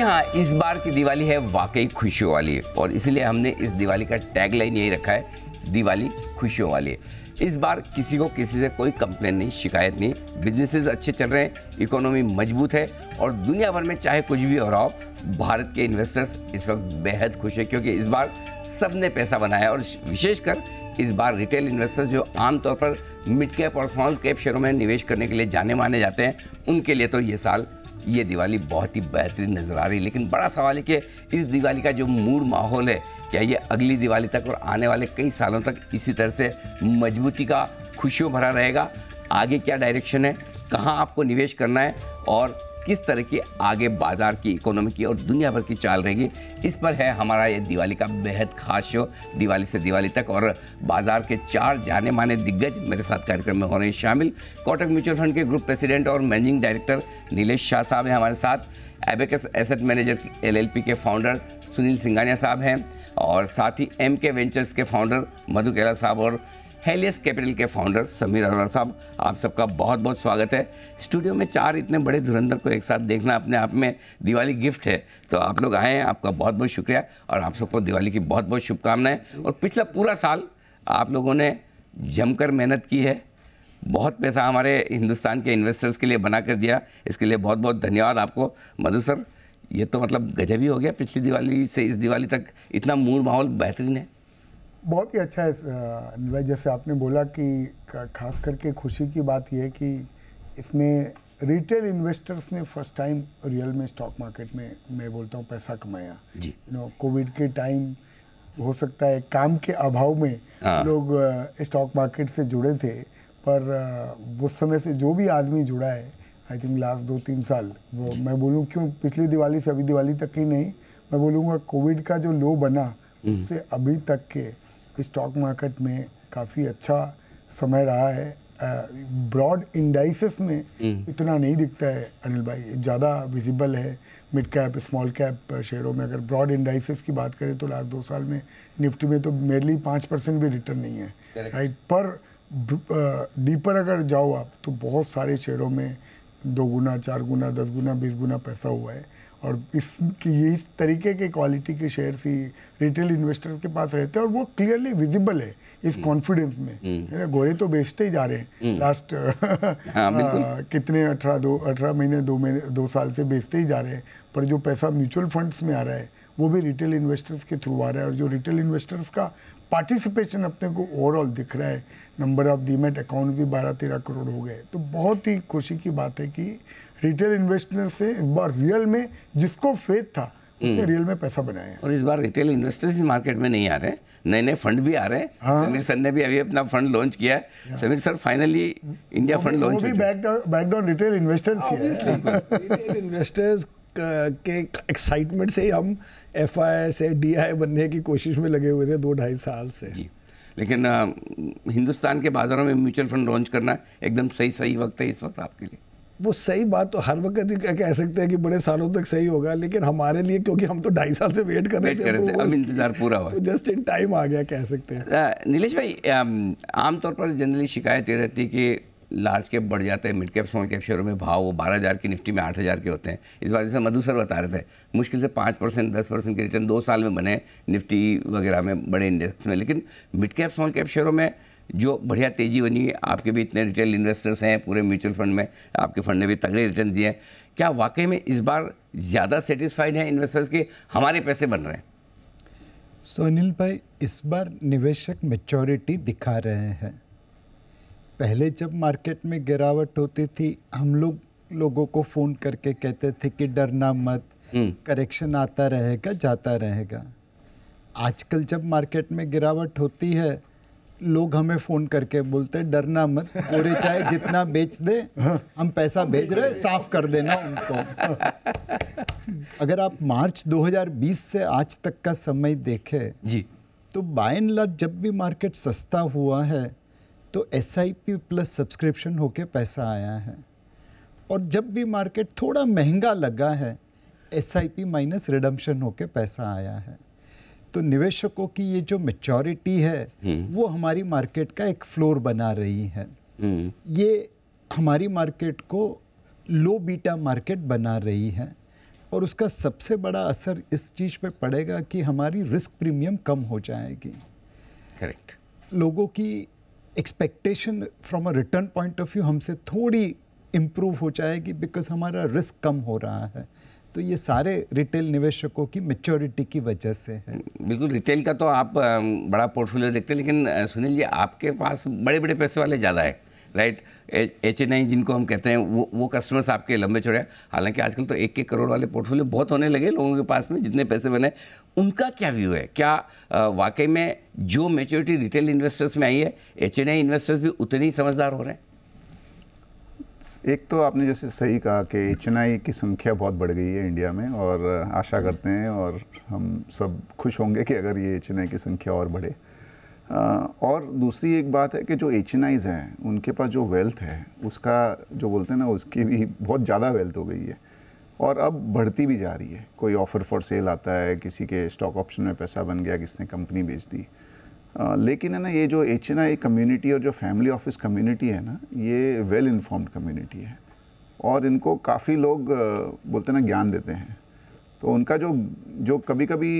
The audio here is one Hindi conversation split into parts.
जी हाँ इस बार की दिवाली है वाकई खुशियों वाली। और इसलिए हमने इस दिवाली का टैगलाइन यही रखा है, दिवाली खुशियों वाली। है इस बार किसी को किसी से कोई कंप्लेन नहीं, शिकायत नहीं। बिजनेसेस अच्छे चल रहे हैं इकोनॉमी मज़बूत है और दुनिया भर में चाहे कुछ भी हो रहा हो, भारत के इन्वेस्टर्स इस वक्त बेहद खुश है क्योंकि इस बार सबने पैसा बनाया और विशेषकर इस बार रिटेल इन्वेस्टर्स जो आमतौर पर मिड कैप और स्मॉल कैप शेयरों में निवेश करने के लिए जाने माने जाते हैं, उनके लिए तो ये साल ये दिवाली बहुत ही बेहतरीन नज़र आ रही है। लेकिन बड़ा सवाल है कि इस दिवाली का जो मूड माहौल है, क्या ये अगली दिवाली तक और आने वाले कई सालों तक इसी तरह से मजबूती का खुशियों भरा रहेगा? आगे क्या डायरेक्शन है? कहाँ आपको निवेश करना है? और किस तरह की आगे बाज़ार की इकोनॉमी की और दुनिया भर की चाल रहेगी, इस पर है हमारा ये दिवाली का बेहद खास शो, दिवाली से दिवाली तक। और बाज़ार के चार जाने माने दिग्गज मेरे साथ कार्यक्रम में हो रहे हैं शामिल। कोटक म्यूचुअल फंड के ग्रुप प्रेसिडेंट और मैनेजिंग डायरेक्टर नीलेश शाह साहब हैं हमारे साथ। एबेकस एसेट मैनेजर एलएलपी के फाउंडर सुनील सिंगानिया साहब हैं। और साथ ही एम के वेंचर्स के फाउंडर मधु केला साहब और हेलियस कैपिटल के फाउंडर समीर अरोड़ा साहब, आप सबका बहुत बहुत स्वागत है। स्टूडियो में चार इतने बड़े धुरंधर को एक साथ देखना अपने आप में दिवाली गिफ्ट है। तो आप लोग आए हैं, आपका बहुत बहुत शुक्रिया और आप सबको दिवाली की बहुत बहुत शुभकामनाएँ। और पिछला पूरा साल आप लोगों ने जमकर मेहनत की है। बहुत पैसा हमारे हिंदुस्तान के इन्वेस्टर्स के लिए बना कर दिया। इसके लिए बहुत बहुत धन्यवाद आपको। मधु सर, ये तो मतलब गजब ही हो गया पिछली दिवाली से इस दिवाली तक। इतना मूड माहौल बेहतरीन है। बहुत ही अच्छा है भाई जैसे आपने बोला कि खास करके खुशी की बात यह है कि इसमें रिटेल इन्वेस्टर्स ने फ़र्स्ट टाइम रियल में स्टॉक मार्केट में मैं बोलता हूँ पैसा कमाया जी नो कोविड के टाइम हो सकता है काम के अभाव में हाँ। लोग स्टॉक मार्केट से जुड़े थे पर उस समय से जो भी आदमी जुड़ा है आई थिंक लास्ट दो तीन साल वो मैं बोलूँ क्यों पिछली दिवाली से अभी दिवाली तक ही नहीं मैं बोलूँगा कोविड का जो लो बना हम्म। उससे अभी तक के स्टॉक मार्केट में काफ़ी अच्छा समय रहा है। ब्रॉड इंडाइसिस में हम्म। इतना नहीं दिखता है अनिल भाई। ज़्यादा विजिबल है मिड कैप स्मॉल कैप शेयरों में। अगर ब्रॉड इंडाइसिस की बात करें तो लास्ट दो साल में निफ्टी में तो मेरली पाँच परसेंट भी रिटर्न नहीं है। राइट पर डीपर अगर जाओ आप तो बहुत सारे शेयरों में दो गुना चार गुना दस गुना बीस गुना पैसा हुआ है। और इस ये इस तरीके के क्वालिटी के शेयर्स ही रिटेल इन्वेस्टर के पास रहते हैं और वो क्लियरली विजिबल है इस कॉन्फिडेंस में। मेरे गोरे तो बेचते ही जा रहे हैं। लास्ट हाँ, कितने? अठारह दो अठारह महीने दो महीने दो साल से बेचते ही जा रहे हैं। पर जो पैसा म्यूचुअल फंड्स में आ रहा है वो भी रिटेल इन्वेस्टर्स के थ्रू आ रहा है। और जो रिटेल इन्वेस्टर्स का पार्टिसिपेशन अपने को ओवरऑल दिख रहा है नंबर ऑफ़ डीमेट अकाउंट भी बारह तेरह करोड़ हो गए। तो बहुत ही खुशी की बात है कि रिटेल इन्वेस्टर से इस बार रियल में जिसको फेथ था उसने रियल में पैसा बनाया। और इस बार रिटेल इन्वेस्टर्स इस मार्केट में नहीं आ रहे नए नए फंड भी आ रहे हैं। हाँ। समीर सर ने भी अभी अपना फंड लॉन्च किया है। Samir sir finally India fund launch भी back down retail investors retail investors के एक्साइटमेंट से ही हम एफ़ से डी बनने की कोशिश में लगे हुए थे दो ढाई साल से। जी। लेकिन आ, हिंदुस्तान के बाजारों में म्यूचुअल फंड लॉन्च करना एकदम सही सही वक्त है इस वक्त आपके लिए। वो सही बात तो हर वक्त ही कह- सकते हैं कि बड़े सालों तक सही होगा लेकिन हमारे लिए क्योंकि हम तो ढाई साल से वेट कर रहे थे थे अब इंतज़ार पूरा हुआ। तो जस्ट इन टाइम आ गया कह सकते हैं। नीलेष नीलेश भाई आमतौर पर जनरली शिकायत ये रहती है कि लार्ज कैप बढ़ जाते हैं मिड कैप स्मॉल कैप शेयरों में भाव वो बारह हज़ार की निफ्टी में आठ हज़ार के होते हैं। इस बार जैसे मधु सर बता रहे थे, मुश्किल से पाँच परसेंट, दस परसेंट के रिटर्न दो साल में बने निफ्टी वगैरह में बड़े इंडेक्स में। लेकिन मिड कैप स्मॉल कैप शेयरों में जो बढ़िया तेज़ी बनी है आपके भी इतने रिटेल इन्वेस्टर्स हैं, पूरे म्यूचुअल फंड में आपके फंड ने भी तगड़े रिटर्न दिए हैं। क्या वाकई में इस बार ज़्यादा सेटिस्फाइड हैं इन्वेस्टर्स के? हमारे पैसे बन रहे हैं। सोनिल भाई, इस बार निवेशक मेच्योरिटी दिखा रहे हैं। पहले जब मार्केट में गिरावट होती थी हम लोग लोगों को फ़ोन करके कहते थे कि डरना मत हम्म। करेक्शन आता रहेगा जाता रहेगा। आजकल जब मार्केट में गिरावट होती है लोग हमें फ़ोन करके बोलते हैं डरना मत कोरे चाहे जितना बेच दे हम पैसा भेज रहे हैं, साफ़ कर देना उनको। अगर आप मार्च 2020 से आज तक का समय देखें जी। तो बाय एंड जब भी मार्केट सस्ता हुआ है तो एसआईपी प्लस सब्सक्रिप्शन होके पैसा आया है। और जब भी मार्केट थोड़ा महँगा लगा है S I P minus redemption होके पैसा आया है। तो निवेशकों की ये जो मेचोरिटी है वो हमारी मार्केट का एक फ्लोर बना रही है। हम्म। ये हमारी मार्केट को लो बीटा मार्केट बना रही है। और उसका सबसे बड़ा असर इस चीज़ पे पड़ेगा कि हमारी रिस्क प्रीमियम कम हो जाएगी। करेक्ट लोगों की expectation from a return point of view हमसे थोड़ी इम्प्रूव हो जाएगी बिकॉज़ हमारा रिस्क कम हो रहा है। तो ये सारे रिटेल निवेशकों की मेच्योरिटी की वजह से है। बिल्कुल रिटेल का तो आप बड़ा पोर्टफोलियो देखते हैं, लेकिन सुनील जी, आपके पास बड़े बड़े पैसे वाले ज़्यादा है। राइट? एच एन आई जिनको हम कहते हैं, वो वो कस्टमर्स आपके लंबे छोड़े हालाँकि आजकल तो एक एक करोड़ वाले पोर्टफोलियो बहुत होने लगे लोगों के पास में, जितने पैसे बने। उनका क्या व्यू है? क्या वाकई में जो मेच्योरिटी रिटेल इन्वेस्टर्स में आई है एच एन आई इन्वेस्टर्स भी उतने ही समझदार हो रहे हैं? एक तो आपने जैसे सही कहा कि एच की संख्या बहुत बढ़ गई है इंडिया में और आशा करते हैं और हम सब खुश होंगे कि अगर ये एच की संख्या और बढ़े। और दूसरी एक बात है कि जो एच हैं उनके पास जो वेल्थ है उसका जो बोलते हैं ना उसकी भी बहुत ज़्यादा वेल्थ हो गई है। और अब बढ़ती भी जा रही है। कोई ऑफ़र फॉर सेल आता है किसी के स्टॉक ऑप्शन में पैसा बन गया किसने कंपनी बेच दी। अ, लेकिन है ना ये जो एच कम्युनिटी और जो फैमिली ऑफ़िस कम्युनिटी है ना ये वेल इन्फॉर्म्ड कम्युनिटी है। और इनको काफ़ी लोग बोलते ना ज्ञान देते हैं। तो उनका जो जो कभी कभी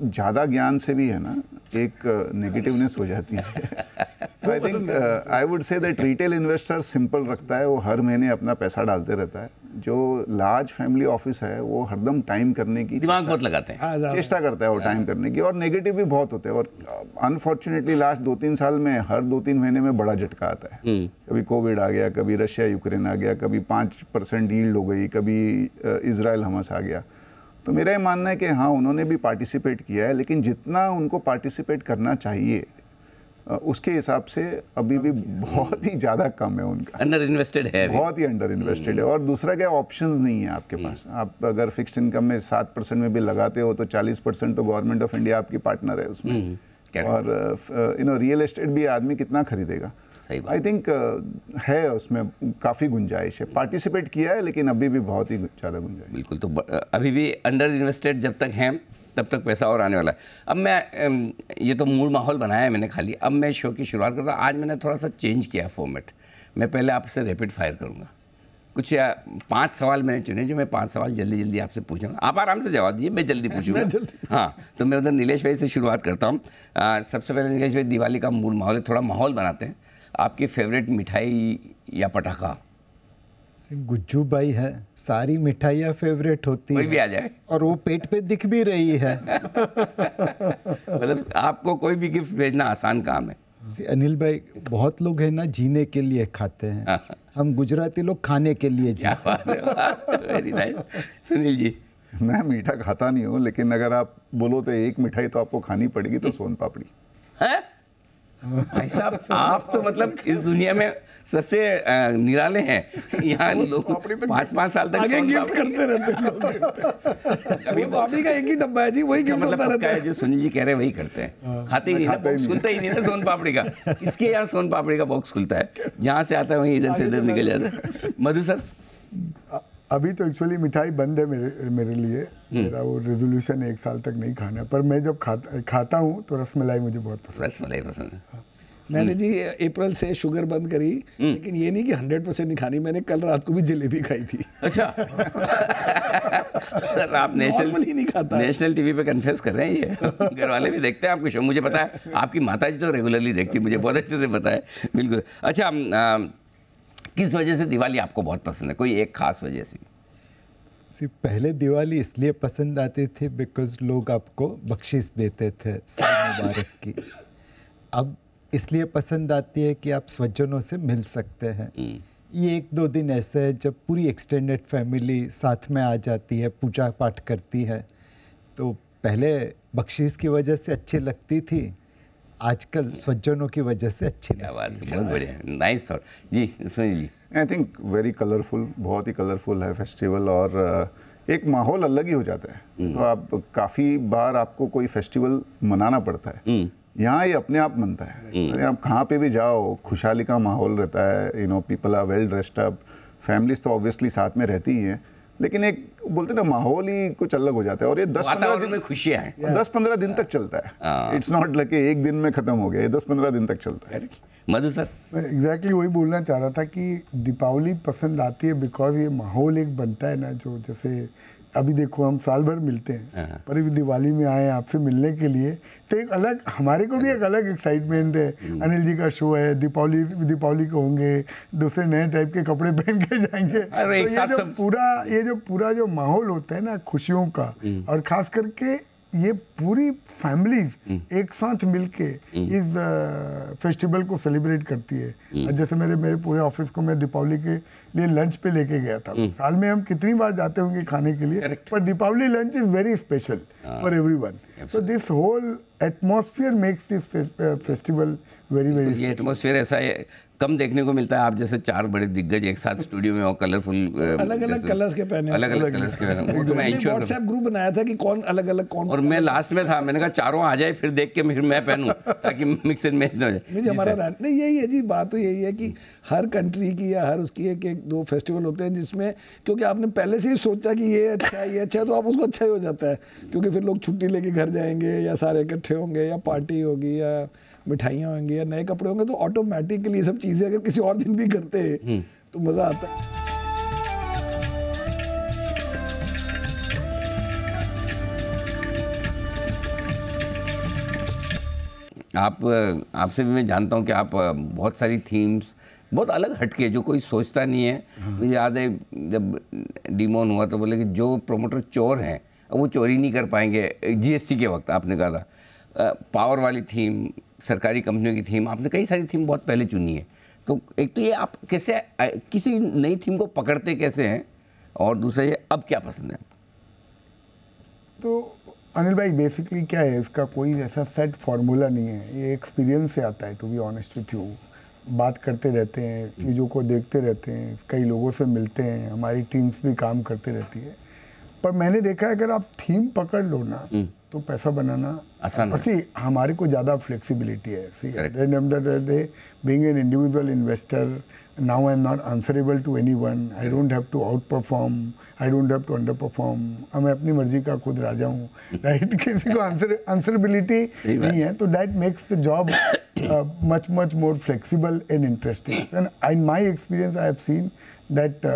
ज़्यादा ज्ञान से भी है ना एक नेगेटिवनेस हो जाती है। तो I think I would say that retail investor simple रखता है वो हर महीने अपना पैसा डालते रहता है। जो लार्ज फैमिली ऑफ़िस है वो हरदम टाइम करने की दिमाग बहुत लगाते हैं। हाँ चेष्टा करता है वो टाइम करने की और नेगेटिव भी बहुत होते हैं और अनफॉर्चुनेटली लास्ट दो तीन साल में हर दो तीन महीने में बड़ा झटका आता है। कभी कोविड आ गया कभी रशिया यूक्रेन आ गया कभी पाँच परसेंट डील्ड हो गई कभी इसराइल हमस आ गया। तो मेरा ये मानना है कि हाँ उन्होंने भी पार्टिसिपेट किया है लेकिन जितना उनको पार्टिसिपेट करना चाहिए उसके हिसाब से अभी भी बहुत ही ज़्यादा कम है उनका। अंडर इन्वेस्टेड है बहुत ही अंडर इन्वेस्टेड है। और दूसरा क्या ऑप्शन नहीं है आपके पास। आप अगर फिक्स इनकम में सात परसेंट में भी लगाते हो तो चालीस परसेंट तो गवर्नमेंट ऑफ़ इंडिया आपकी पार्टनर है उसमें। और यू नो रियल एस्टेट भी आदमी कितना खरीदेगा? सही बात। आई थिंक है उसमें काफ़ी गुंजाइश है। पार्टिसिपेट किया है लेकिन अभी भी बहुत ही ज़्यादा गुंजाइश बिल्कुल तो अभी भी अंडर इन्वेस्टेड जब तक हैं तब तक पैसा और आने वाला है। अब मैं ये तो मूड माहौल बनाया है मैंने खाली। अब मैं शो की शुरुआत करता हूँ। आज मैंने थोड़ा सा चेंज किया फॉर्मेट मैं पहले आपसे रैपिड फायर करूँगा। कुछ पाँच सवाल मैंने चुने जो मैं पाँच सवाल जल्दी जल्दी आपसे पूछूँगा। आप आराम से जवाब दीजिए मैं जल्दी पूछूँगा। हाँ तो मैं उधर नीलेश भाई से शुरुआत करता हूँ। सबसे पहले नीलेश भाई दिवाली का मूल माहौल है थोड़ा माहौल बनाते हैं। आपकी फेवरेट मिठाई या पटाखा? गुज्जू बाई है। सारी मिठाइयाँ फेवरेट होती कोई भी आ जाए। और वो पेट पे दिख भी रही है। मतलब आपको कोई भी गिफ्ट भेजना आसान काम है। अनिल भाई बहुत लोग हैं ना जीने के लिए खाते हैं। हम गुजराती लोग खाने के लिए है वेरी नाइस सुनील जी। मैं मीठा खाता नहीं हूँ लेकिन अगर आप बोलो तो एक मिठाई तो आपको खानी पड़ेगी तो सोन पापड़ी। हैं? भाई साहब आप तो मतलब इस दुनिया में सबसे निराले हैं। यहाँ लोग पाँच पाँच साल तक आगे गिफ्ट करते रहते हैं सोन पापड़ी का एक ही डब्बा है जी वही गिफ्ट मतलब होता रहता है है। जो सुनील जी कह रहे हैं वही करते हैं। खाते ही नहीं ना बॉक्स खुलता ही नहीं ना सोन पापड़ी का। किसके यहाँ सोन पापड़ी का बॉक्स खुलता है? जहाँ से आता है वहीं इधर से इधर निकल जाता है। मधु सर? अभी तो एक्चुअली मिठाई बंद है मेरे मेरे लिए। मेरा वो रेजोल्यूशन एक साल तक नहीं खाना पर मैं जब खाता खाता हूँ तो रसमलाई मुझे बहुत पसंद रसमलाई पसंद है। मैंने जी अप्रैल से शुगर बंद करी लेकिन ये नहीं कि हंड्रेड परसेंट नहीं खानी। मैंने कल रात को भी जलेबी खाई थी। अच्छा। सर आप Normally नहीं नेशनल खाता नेशनल टीवी पे कन्फेस कर रहे हैं ये। घर वाले भी देखते हैं आपके शो मुझे पता है आपकी माता जी तो रेगुलरली देखती है मुझे बहुत अच्छे से पता है। बिल्कुल। अच्छा किस वजह से दिवाली आपको बहुत पसंद है? कोई एक खास वजह से? See, पहले दिवाली इसलिए पसंद आती थी बिकॉज़ लोग आपको बख्शिश देते थे साल मुबारक की। अब इसलिए पसंद आती है कि आप स्वजनों से मिल सकते हैं। ये एक दो दिन ऐसे है जब पूरी एक्सटेंडेड फैमिली साथ में आ जाती है पूजा पाठ करती है। तो पहले बख्शिश की वजह से अच्छी लगती थी आजकल स्वजनों की वजह से अच्छी क्या बात है बहुत बढ़िया nice thought ji Sunil ji. I think very colourful बहुत ही कलरफुल है फेस्टिवल और uh, एक माहौल अलग ही हो जाता है। तो आप काफ़ी बार आपको कोई फेस्टिवल मनाना पड़ता है। यहाँ ये अपने आप मनता है। अरे आप कहाँ पे भी जाओ खुशहाली का माहौल रहता है you know people are well dressed up families तो ऑब्वियसली साथ में रहती ही हैं। लेकिन एक बोलते ना माहौल ही कुछ अलग हो जाता है और ये दस पंद्रह दिन में खुशियाँ हैं। दस पंद्रह दिन तक चलता है। इट्स नॉट लाइक एक दिन में खत्म हो गया ये दस पंद्रह दिन तक चलता है। मधु सर। मैं एग्जैक्टली वही बोलना चाह रहा था कि दीपावली पसंद आती है बिकॉज़ ये माहौल एक बनता है ना जो जैसे अभी देखो हम साल भर मिलते हैं हाँ। पर अभी दिवाली में आए आपसे मिलने के लिए तो एक अलग हमारे को भी एक अलग एक्साइटमेंट है हम्म। अनिल जी का शो है दीपावली दीपावली को होंगे दूसरे नए टाइप के कपड़े पहन के जाएँगे अरे एक तो ये साथ जो सब- पूरा ये जो पूरा जो माहौल होता है ना खुशियों का हम्म। और खास करके ये पूरी फैमिलीज़ हम्म। एक साथ मिलके इस फेस्टिवल को सेलिब्रेट करती है। हम्म। जैसे मेरे मेरे पूरे ऑफ़िस को मैं दीपावली के लिए लंच पे लेके गया था। साल में हम कितनी बार जाते होंगे खाने के लिए हम्म। पर Deepavali lunch is very special for everyone. So this whole atmosphere makes this festival very very ये एटमोसफियर ऐसा है कम देखने को मिलता है। आप जैसे चार बड़े दिग्गज एक साथ स्टूडियो में हो कलरफुल अलग अलग कलर्स के पहने अलग अलग कलर्स के पहने तो मैं व्हाट्सएप ग्रुप बनाया था कि कौन अलग अलग कौन और मैं लास्ट में था। मैंने कहा चारों आ जाए फिर देख के फिर मैं पहनूं ताकि मिक्स एंड मैच ना हो जाए। हमारा नहीं यही है जी बात तो यही है कि हर कंट्री की या हर उसकी एक एक दो फेस्टिवल होते हैं जिसमें क्योंकि आपने पहले से ही सोचा कि ये अच्छा है ये अच्छा है तो आप उसको अच्छा ही हो जाता है। क्योंकि फिर लोग छुट्टी लेके घर जाएँगे या सारे इकट्ठे होंगे या पार्टी होगी या मिठाइयाँ होंगी या नए कपड़े होंगे तो ऑटोमेटिकली सब चीज़ें अगर किसी और दिन भी करते हैं तो मज़ा आता है। आप आपसे भी मैं जानता हूँ कि आप बहुत सारी थीम्स बहुत अलग हटके जो कोई सोचता नहीं है। मुझे याद है जब डिमोन हुआ तो बोले कि जो प्रोमोटर चोर हैं वो चोरी नहीं कर पाएँगे जीएसटी के वक्त आपने कहा था। पावर वाली थीम सरकारी कंपनियों की थीम आपने कई सारी थीम बहुत पहले चुनी है। तो एक तो ये आप कैसे किसी नई थीम को पकड़ते कैसे हैं? और दूसरा ये अब क्या पसंद है? तो अनिल भाई बेसिकली क्या है इसका कोई ऐसा सेट फार्मूला नहीं है। ये एक्सपीरियंस से आता है to be honest with you बात करते रहते हैं चीज़ों को देखते रहते हैं कई लोगों से मिलते हैं हमारी टीम्स भी काम करते रहती है। पर मैंने देखा है अगर आप थीम पकड़ लो ना तो पैसा बनाना आसान है। सी हमारे को ज़्यादा फ्लेक्सिबिलिटी है। See then they being an individual investor now I am not answerable to anyone I don't have to outperform I don't have to underperform मैं अपनी मर्ज़ी का खुद राजा हूँ। hmm. राइट किसी को आंसरेबिलिटी नहीं है। तो that makes the job much much more flexible and interesting and I my experience I have seen that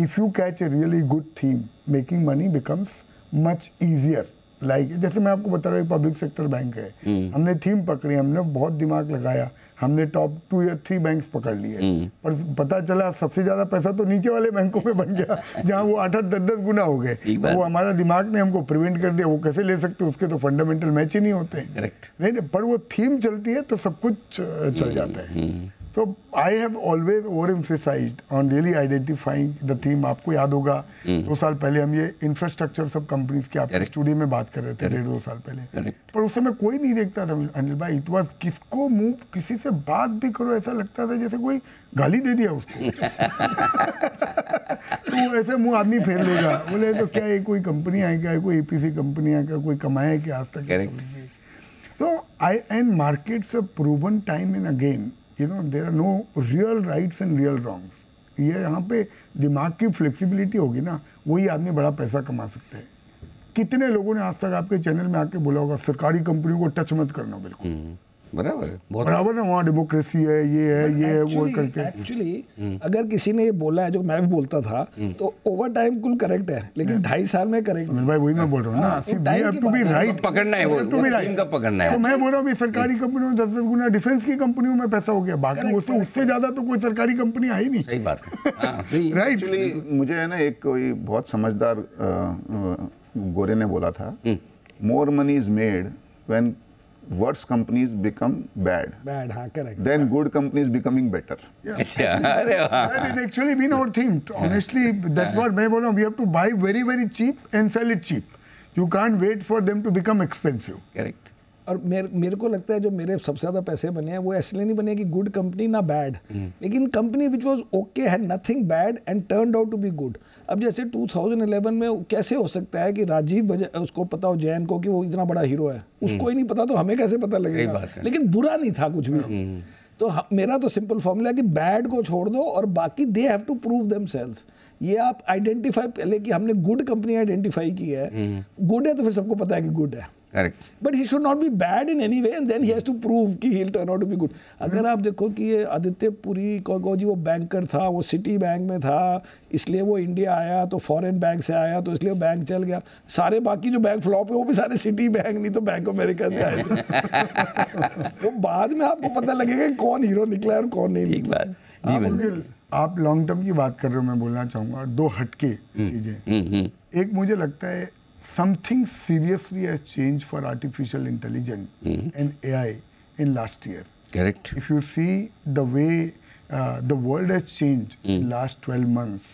if you catch a really good theme making money becomes much easier like like, जैसे मैं आपको बता रहा हूँ पब्लिक सेक्टर बैंक है। हमने थीम पकड़ी हमने बहुत दिमाग लगाया हमने टॉप टू या थ्री बैंक्स पकड़ लिए। पर पता चला सबसे ज़्यादा पैसा तो नीचे वाले बैंकों में बन गया जहाँ वो आठ आठ दस दस गुना हो गए। वो हमारा दिमाग ने हमको प्रिवेंट कर दिया वो कैसे ले सकते उसके तो फंडामेंटल मैच ही नहीं होते। Correct. नहीं नहीं पर वो थीम चलती है तो सब कुछ चल जाता है। तो I have always overemphasise on really identifying the theme आपको याद होगा दो साल पहले हम ये इंफ्रास्ट्रक्चर सब कंपनीज़ के आपके स्टूडियो में बात कर रहे थे डेढ़ दो साल पहले। पर उस समय कोई नहीं देखता था अनिल भाई। इट वॉज़ किसको मुँह किसी से बात भी करो ऐसा लगता था जैसे कोई गाली दे दिया उसको। तो ऐसे मुँह आदमी फेर लेगा। बोले तो क्या ये कोई कंपनी है क्या? कोई एपीसी कंपनी है क्या? कोई कमाए क्या आज तक? Correct. I I and markets have proven time and no there are no real rights and real wrongs ये यहाँ पे दिमाग की फ्लेक्सिबिलिटी होगी ना वही आदमी बड़ा पैसा कमा सकते हैं। कितने लोगों ने आज तक आपके चैनल में आके बोला होगा सरकारी कंपनियों को टच मत करना बिल्कुल। हम्म, बराबर है बराबर ना वहाँ डेमोक्रेसी है ये है ये है वो करके एक्चुअली अगर किसी ने ये बोला है जो मैं भी बोलता था तो ओवर टाइम कुल करेक्ट है लेकिन ढाई साल में करेक्ट भाई वही मैं बोल रहा हूँ ना बात है। right. पकड़ना है वो- We have to वो be team right. का पकड़ना है। तो मैं बोल रहा हूँ सरकारी कंपनियों में दस दस गुना डिफेंस की कंपनियों में पैसा हो गया बाकी उससे उससे ज़्यादा तो कोई सरकारी कंपनी आई नहीं सही बात है हाँ। राइट एक्चुअली मुझे है ना एक कोई बहुत समझदार गोरे ने बोला था more money is made when worse companies become bad. Bad, huh? correct. Then yeah. good companies becoming better. Yeah. actually, that is actually been our theme. Honestly, that's what I we have to buy very, very cheap and sell it cheap. You can't wait for them to become expensive. Correct. और मेरे मेरे को लगता है जो मेरे सबसे ज़्यादा पैसे बने हैं वो इसलिए नहीं बने कि गुड कंपनी ना बैड लेकिन company which was okay had nothing bad and turn out to be good अब जैसे 2011 में कैसे हो सकता है कि राजीव बजा उसको पता हो जैन को कि वो इतना बड़ा हीरो है। उसको ही नहीं पता तो हमें कैसे पता लगेगा? लेकिन बुरा नहीं था कुछ भी। तो मेरा तो सिंपल फॉर्मूला है कि बैड को छोड़ दो और बाकी they have to prove them ये आप आइडेंटिफाई पहले कि हमने गुड कंपनी आइडेंटिफाई की है। गुड है तो फिर सबको पता है कि गुड है। Correct. But he should not be bad in any way and then he has to prove कि he will turn out to be good अगर आप देखो कि ये आदित्य पुरी को को जी वो बैंकर था वो सिटी बैंक में था इसलिए वो इंडिया आया तो फॉरेन बैंक से आया तो इसलिए बैंक चल गया। सारे बाकी जो बैंक फ्लॉप है वो भी सारे सिटी बैंक नहीं तो बैंक ऑफ़ अमेरिका से आए। थे। तो बाद में आपको पता लगेगा कौन हीरो निकला है और कौन नहीं निकला। आप लॉन्ग टर्म की बात कर रहे हो मैं बोलना चाहूँगा दो हटके चीज़ें। हम्म हम्म। एक मुझे लगता है something seriously has change for artificial intelligence and AI in last year correct if you see the way uh, the world has changed in last 12 months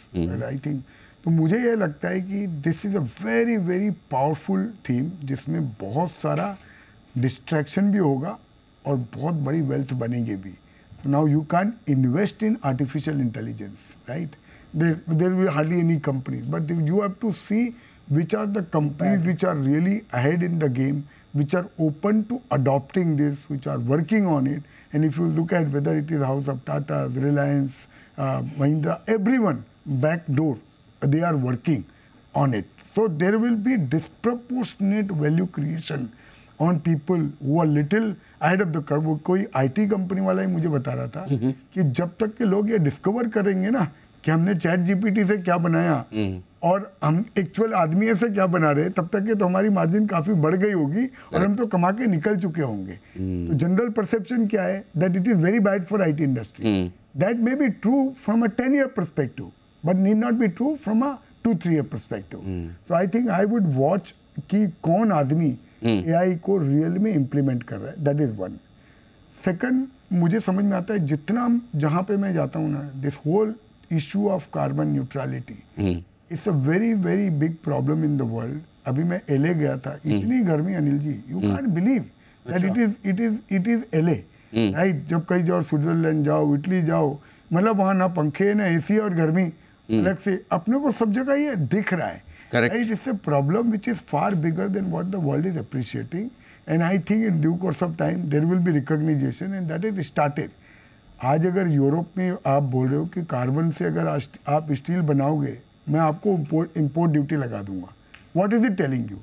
I think तो मुझे ये लगता है कि this is a very very powerful theme जिसमें बहुत सारा डिस्ट्रैक्शन भी होगा और बहुत बड़ी वेल्थ बनेगी भी। Now you can invest in artificial intelligence right there will hardly any companies but you have to see which are the companies which are really ahead in the game, which are open to adopting this, which are working on it. And if you look at whether it is House of Tata, Reliance, uh, Mahindra, everyone back door, they are working on it. So there will be disproportionate value creation on people who are little ahead of the curve. वो कोई आईटी कंपनी वाला ही मुझे बता रहा था कि जब तक के लोग ये डिस्कवर करेंगे ना कि हमने चैट जीपीटी से क्या बनाया? और हम एक्चुअल आदमी से क्या बना रहे तब तक के तो हमारी मार्जिन काफ़ी बढ़ गई होगी और हम तो कमा के निकल चुके होंगे। तो जनरल परसेप्शन क्या है? That it is very bad for IT industry that may be true from a ten year perspective but need not be true from a two three year perspective so I think I would watch कि कौन आदमी एआई को रियल में इम्प्लीमेंट कर रहा है। दैट इज़ वन सेकंड मुझे समझ में आता है जितना जहाँ पे मैं जाता हूँ ना this whole issue of carbon neutrality it's a very very big problem in the world अभी मैं एले गया था। इतनी गर्मी Anil ji you can believe that it is it is it is एले राइट जब कहीं जाओ स्विट्जरलैंड जाओ इटली जाओ मतलब वहाँ ना पंखे ना एसी और गर्मी अलग से। अपने को सब जगह ये दिख रहा है. Right? It's a problem which is far bigger than what the world is appreciating. And I think in due course of time there will be recognition and that is started. आज अगर यूरोप में आप बोल रहे हो कि कार्बन से अगर आप स्टील बनाओगे मैं आपको इम्पोर्ट इम्पोर्ट ड्यूटी लगा दूँगा। What is it telling you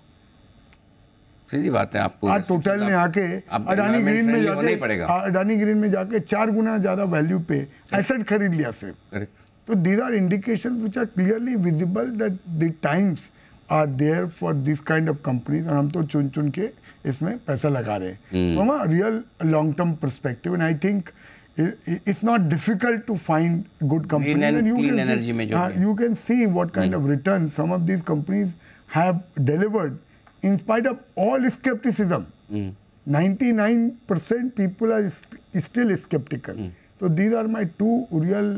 सीधी बात है आपको आज टोटल ने आके अडानी ग्रीन में होना ही जाके अडानी ग्रीन में जाके चार गुना ज़्यादा वैल्यू पे एसेट खरीद लिया सिर्फ़। तो these are indication which are clearly visible that the times are there for this kind of companies और हम तो चुन चुन के इसमें पैसा लगा रहे हैं। From a real long term perspective and I think it's not difficult to find good companies and and you clean can see- energy में जो हाँ, है। you can see what kind of returns some of these companies have delivered in spite of all skepticism 99% people are st- still skeptical so these are my two real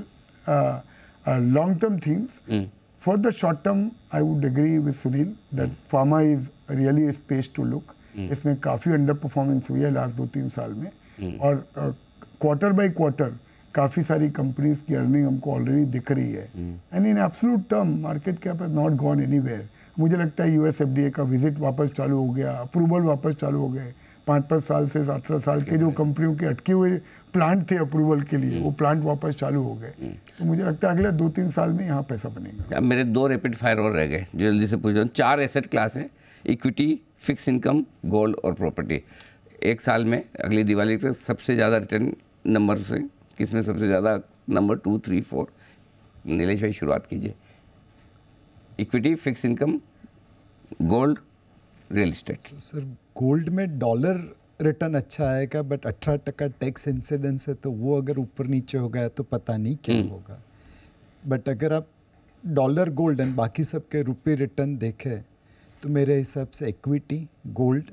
uh, uh, long term things for the short term i would agree with sunil that pharma is really a space to look इसमें काफ़ी अंडर परफॉर्मेंस हुई है लास्ट दो तीन साल में और क्वार्टर बाय क्वार्टर काफ़ी सारी कंपनीज़ की अर्निंग हमको ऑलरेडी दिख रही है। And in absolute term market cap has not gone anywhere मुझे लगता है यूएस एफडीए का विज़िट वापस चालू हो गया अप्रूवल वापस चालू हो गए। पाँच पाँच साल से सात सात साल के जो कंपनियों के अटके हुए प्लांट थे अप्रूवल के लिए वो प्लांट वापस चालू हो गए। तो मुझे लगता है अगले दो तीन साल में यहाँ पैसा बनेगा। मेरे दो रेपिड फायर और रह गए। जल्दी से पूछ रहा हूँ चार एसेट क्लास हैं इक्विटी फिक्स इनकम गोल्ड और प्रॉपर्टी एक साल में अगली दिवाली तक सबसे ज़्यादा रिटर्न नंबर से किसमें सबसे ज़्यादा number two three four Nilesh भाई शुरुआत कीजिए। Equity fix income gold real estate sir gold में डॉलर रिटर्न अच्छा आएगा बट अठारह टका टैक्स इंसिडेंस है तो वो अगर ऊपर नीचे हो गया तो पता नहीं क्या होगा। बट अगर आप डॉलर गोल्ड एंड बाकी सब के रुपये रिटर्न देखें तो मेरे हिसाब से equity gold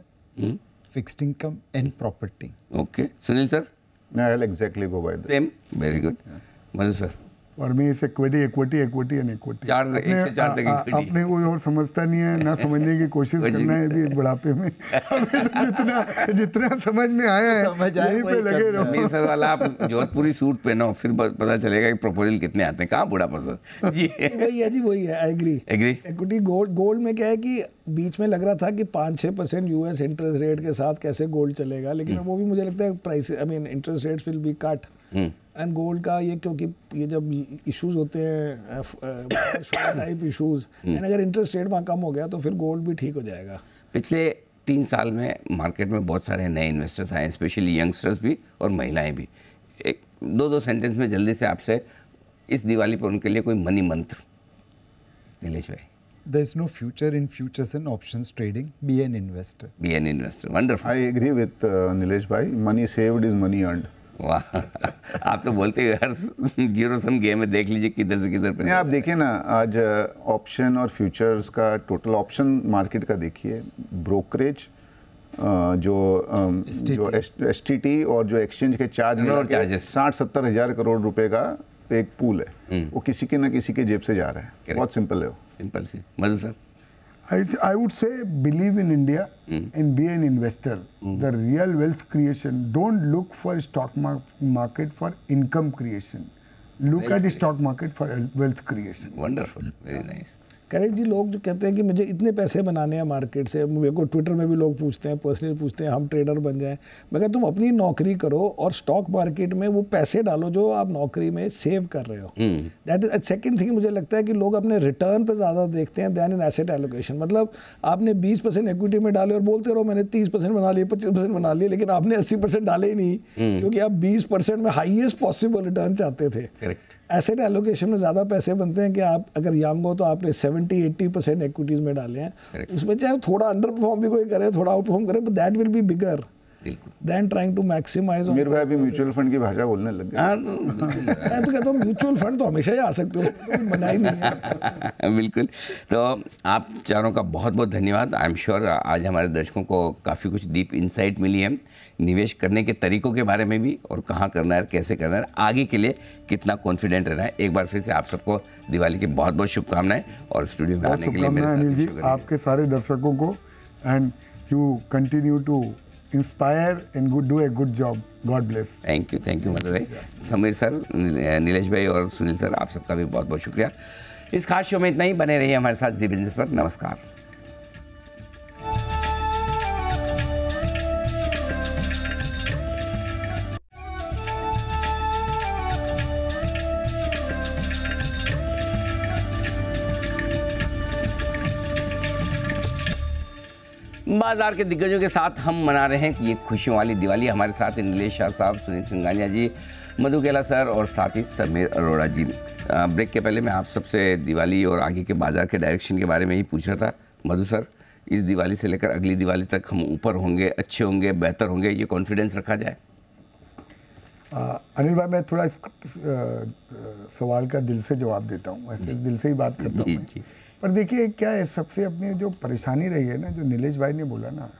fixed income and property okay Sunil sir? No, I'll exactly go by that. Same. Very good. Yeah. Manu sir. और मैं इस equity equity equity and equity चार- एक से चार तक equity। अपने को और समझता नहीं है ना समझने की कोशिश करना है भी बुढ़ापे में। तो जितना जितना समझ में आया है समझ आया यहीं पे लगे रहो है। सुनील सर वाला आप जोधपुरी सूट पहनो फिर पता चलेगा कि प्रपोजल कितने आते हैं। कहाँ बूढ़ा पसंद जी। वही है जी वही है I agree Agree? Equity gold gold में क्या है कि बीच में लग रहा था कि पाँच छः परसेंट यूएस इंटरेस्ट रेट के साथ कैसे गोल्ड चलेगा लेकिन वो भी मुझे लगता है price I mean interest rates will be cut and gold का ये क्योंकि ये जब इश्यूज़ होते हैं टाइप इश्यूज़ एंड अगर इंटरेस्ट रेट वहाँ कम हो गया तो फिर गोल्ड भी ठीक हो जाएगा। पिछले तीन साल में मार्केट में बहुत सारे नए इन्वेस्टर्स आए स्पेशली यंगस्टर्स भी और महिलाएँ भी। एक दो दो सेंटेंस में जल्दी से आपसे इस दिवाली पर उनके लिए कोई मनी मंत्र। नीलेश भाई। There is no future in futures and options trading. Be an investor. Be an investor wonderful I agree with Nilesh भाई money saved is money earned वाह। आप तो बोलते हैं हर ज़ीरो सम गेम में देख लीजिए किधर से किधर नहीं आप देखिए ना आज ऑप्शन और फ्यूचर्स का टोटल ऑप्शन मार्केट का देखिए। ब्रोकरेज जो जो एस टी और जो एक्सचेंज के चार्ज और मिला साठ सत्तर हज़ार करोड़ रुपए का एक पूल है। वो किसी के ना किसी के जेब से जा रहा है। हम्म। बहुत सिंपल है वो। Simple C. Madhu sir? I, I would say believe in India mm. and be an investor. Mm. The real wealth creation. Don't look for stock mar market for income creation. Look at the stock market for wealth creation. Wonderful. Very nice. Correct जी लोग जो कहते हैं कि मुझे इतने पैसे बनाने हैं मार्केट से मेरे को ट्विटर में भी लोग पूछते हैं पर्सनली पूछते हैं हम ट्रेडर बन जाएँ। मैं कहता तुम अपनी नौकरी करो और स्टॉक मार्केट में वो पैसे डालो जो आप नौकरी में सेव कर रहे हो। दैट इज़ सेकंड थिंग मुझे लगता है कि लोग अपने रिटर्न पर ज़्यादा देखते हैं दैन इन एसेट एलोकेशन मतलब आपने 20 परसेंट इक्विटी में डाले और बोलते रहो मैंने 30 परसेंट बना लिए 25 परसेंट बना लिए लेकिन आपने 80 परसेंट डाले ही नहीं। क्योंकि आप 20 परसेंट में हाइएस्ट पॉसिबल रिटर्न चाहते थे। करेक्ट एसेट एलोकेशन में ज़्यादा पैसे बनते हैं कि आप अगर यंग हो तो आपने 70 80 परसेंट एक्विटीज़ में डाले हैं। उसमें चाहे थोड़ा अंडर परफॉर्म भी कोई करे थोड़ा आउट परफॉर्म करे but that will be bigger बिल्कुल। Then trying to maximize Mir भाई अभी म्यूचुअल फंड की भाषा बोलने लग गए। हाँ तो मैं तो कहता हूँ म्यूचुअल फंड तो हमेशा ही आ सकते मना ही नहीं है। बिल्कुल। तो आप चारों का बहुत बहुत धन्यवाद। आई एम श्योर आज हमारे दर्शकों को काफ़ी कुछ डीप इंसाइट मिली है। निवेश करने के तरीकों के बारे में भी और कहाँ करना है कैसे करना है आगे के लिए कितना कॉन्फिडेंट रहना है। एक बार फिर से आप सबको दिवाली की बहुत बहुत शुभकामनाएँ और स्टूडियो में आने के लिए मेरे साथ जी आपके सारे दर्शकों को and you continue to inspire and good do a good job god bless thank you thank you Madhu भाई समीर सर नील- नीलेश भाई और सुनील सर आप सबका भी बहुत बहुत शुक्रिया। इस खास शो में इतना ही। बने रहिए हमारे साथ जी बिज़नेस पर। नमस्कार। बाज़ार के दिग्गजों के साथ हम मना रहे हैं कि ये खुशियों वाली दिवाली हमारे साथ नीलेश शाह साहब सुनील सिंघानिया जी मधु केला सर और साथ ही समीर अरोड़ा जी। ब्रेक के पहले मैं आप सबसे दिवाली और आगे के बाज़ार के डायरेक्शन के बारे में ही पूछ रहा था। मधु सर इस दिवाली से लेकर अगली दिवाली तक हम ऊपर होंगे अच्छे होंगे बेहतर होंगे ये कॉन्फिडेंस रखा जाए। आ, अनिल भाई मैं थोड़ा इस सवाल का दिल से जवाब देता हूँ। वैसे दिल से ही बात करता हूँ। पर देखिए क्या है सबसे अपनी जो परेशानी रही है ना जो नीलेश भाई ने बोला ना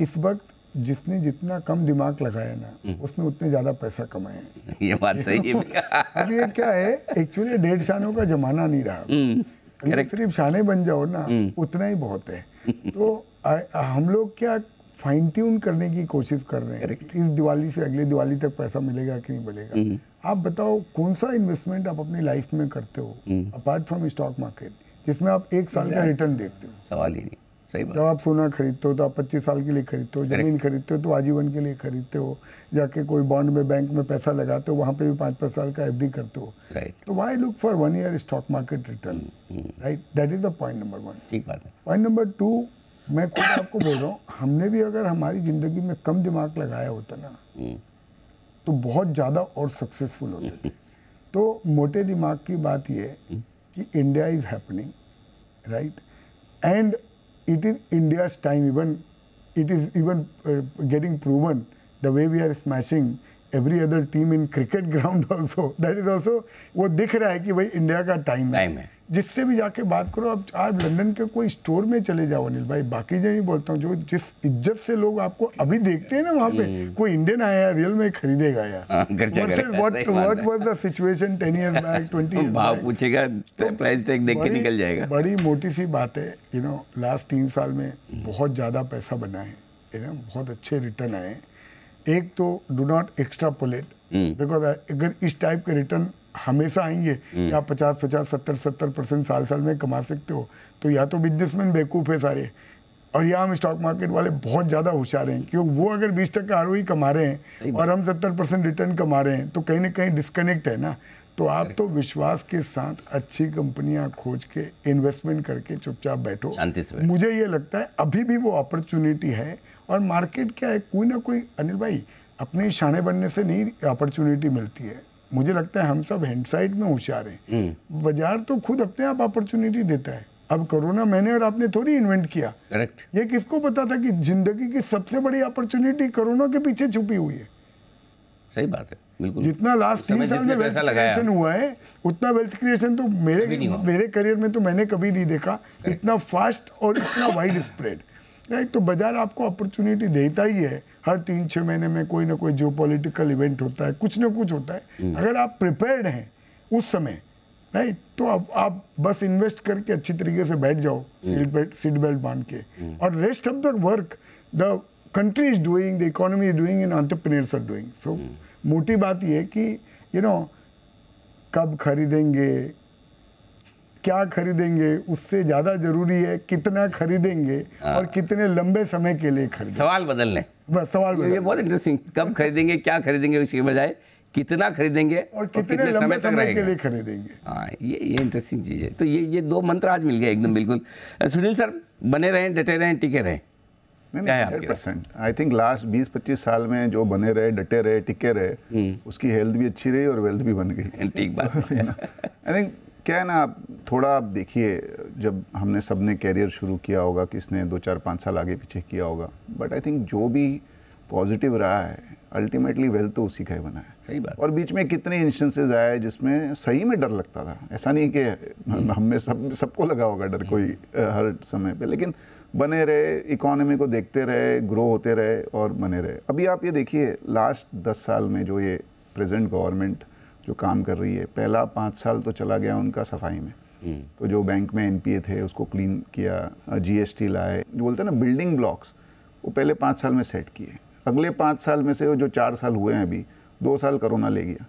इस वक्त जिसने जितना कम दिमाग लगाया ना उसने उतने ज़्यादा पैसा कमाए ये बात सही है। अब ये क्या है एक्चुअली डेढ़ शानों का जमाना नहीं रहा। अब सिर्फ़ शाने बन जाओ ना उतना ही बहुत है। तो आ, आ, हम लोग क्या फाइन ट्यून करने की कोशिश कर रहे हैं? इस दिवाली से अगले दिवाली तक पैसा मिलेगा कि नहीं मिलेगा? आप बताओ कौन सा इन्वेस्टमेंट आप अपनी लाइफ में करते हो? अपार्ट फ्रॉम स्टॉक मार्केट जिसमें आप एक साल का रिटर्न देखते हो। सवाल ही नहीं। सही बात। जब आप सोना खरीदते हो तो आप पच्चीस साल के लिए खरीदते हो ज़मीन खरीदते हो तो आजीवन के लिए खरीदते हो जाके कोई बॉन्ड में बैंक में पैसा लगाते हो वहाँ पे भी पाँच पाँच साल का एफडी करते हो। राइट तो why look for one year stock market return right that is the point number one ठीक बात है। पॉइंट नंबर टू मैं खुद आपको बोल रहा हूँ हमने भी अगर हमारी ज़िंदगी में कम दिमाग लगाया होता ना हम्म, तो बहुत ज़्यादा और सक्सेसफुल होते थे। तो मोटे दिमाग की बात ये है कि India is happening right and it is India's time even it is even getting proven the way we are smashing every other team in cricket ground also that is also वो दिख रहा है कि भाई इंडिया का टाइम Time है। जिससे भी जाके बात करो आप लंदन के कोई स्टोर में चले जाओ अनिल भाई बाकी जो नहीं बोलता हूँ जो जिस इज़्ज़त से लोग आपको अभी देखते हैं ना वहाँ पे कोई इंडियन आया रियल में खरीदेगा यार। सिचुएशन 10 इयर्स बैक 20 इयर्स भाव पूछेगा तो प्राइस टैग देख के निकल जाएगा। बड़ी मोटी सी बात है यू नो लास्ट तीन साल में बहुत ज़्यादा पैसा बना है यू नो बहुत अच्छे रिटर्न आए एक तो डू नॉट एक्स्ट्रापोलेट बिकॉज़ अगर इस टाइप के रिटर्न हमेशा आएँगे। कि आप पचास पचास सत्तर सत्तर परसेंट साल साल में कमा सकते हो। तो या तो बिजनेसमैन बेवकूफ़ है सारे और या हम स्टॉक मार्केट वाले बहुत ज़्यादा होशियार हैं क्योंकि वो अगर बीस टका आर कमा रहे हैं और हम सत्तर परसेंट रिटर्न कमा रहे हैं तो कहीं ना कहीं डिस्कनेक्ट है ना। तो आप तो विश्वास के साथ अच्छी कंपनियाँ खोज के इन्वेस्टमेंट करके चुपचाप बैठो। बैठो। मुझे ये लगता है अभी भी वो अपॉर्चुनिटी है और मार्केट क्या है कोई ना कोई अनिल भाई अपने शाणे बनने से नहीं अपॉर्चुनिटी मिलती है। मुझे लगता है हम सब हैंडसाइड में होशियार हैं। हम्म। बाज़ार तो खुद अपने आप अपॉर्चुनिटी देता है। अब कोरोना मैंने और आपने थोड़ी इन्वेंट किया। करेक्ट ये किसको पता था कि ज़िंदगी की सबसे बड़ी अपॉर्चुनिटी कोरोना के पीछे छुपी हुई है? सही बात है बिल्कुल। जितना लास्ट तीन साल में वेल्थ क्रिएशन हुआ है उतना वेल्थ क्रिएशन तो मेरे। मेरे करियर में तो मैंने कभी नहीं देखा। इतना फास्ट और इतना वाइड स्प्रेड राइट तो बाज़ार आपको अपॉर्चुनिटी देता ही है हर तीन छः महीने में कोई ना कोई जो पॉलिटिकल इवेंट होता है कुछ ना कुछ होता है हम्म। अगर आप प्रिपेयर्ड हैं उस समय राइट तो आप आप बस इन्वेस्ट करके अच्छी तरीके से बैठ जाओ हम्म। सीट बेल्ट सीट बेल्ट बाँध के और rest of the work the country is doing the economy is doing in entrepreneurs are doing so hmm. मोटी बात ये है कि यू नो कब खरीदेंगे क्या खरीदेंगे? उससे ज़्यादा ज़रूरी है कितना खरीदेंगे और कितने लंबे समय के लिए खरीदेंगे सवाल बदलने। बस सवाल बदल ये बहुत इंटरेस्टिंग कब खरीदेंगे क्या खरीदेंगे उसके बजाय कितना खरीदेंगे और कितने लंबे तक समय के लिए खरीदेंगे। हाँ ये ये इंटरेस्टिंग चीज़ है। तो ये ये दो मंत्र आज मिल गए एकदम बिल्कुल। सुनील सर बने रहें डटे रहें टिके रहें। है परसेंट आई थिंक लास्ट बीस पच्चीस साल में जो बने रहे डटे रहे टिके रहे उसकी हेल्थ भी अच्छी रही और वेल्थ भी बन गई। ठीक बात आई थिंक क्या है ना आप थोड़ा आप देखिए जब हमने सबने कैरियर शुरू किया होगा किसने दो चार पाँच साल आगे पीछे किया होगा बट आई थिंक जो भी पॉजिटिव रहा है अल्टीमेटली वेल्थ तो उसी का ही बना है। सही बात। और बीच में कितने इंस्टेंसेज आए जिसमें सही में डर लगता था। ऐसा नहीं कि हम हम में सब सबको लगा होगा डर कोई हर समय पे लेकिन बने रहे इकोनॉमी को देखते रहे ग्रो होते रहे और बने रहे। अभी आप ये देखिए लास्ट दस साल में जो ये प्रेजेंट गवर्नमेंट जो काम कर रही है। पहला पाँच साल तो चला गया उनका सफ़ाई में। तो जो बैंक में एनपीए थे उसको क्लीन किया जीएसटी लाए जो बोलते हैं ना बिल्डिंग ब्लॉक्स वो पहले पाँच साल में सेट किए। अगले पाँच साल में से जो चार साल हुए हैं अभी दो साल कोरोना ले गया।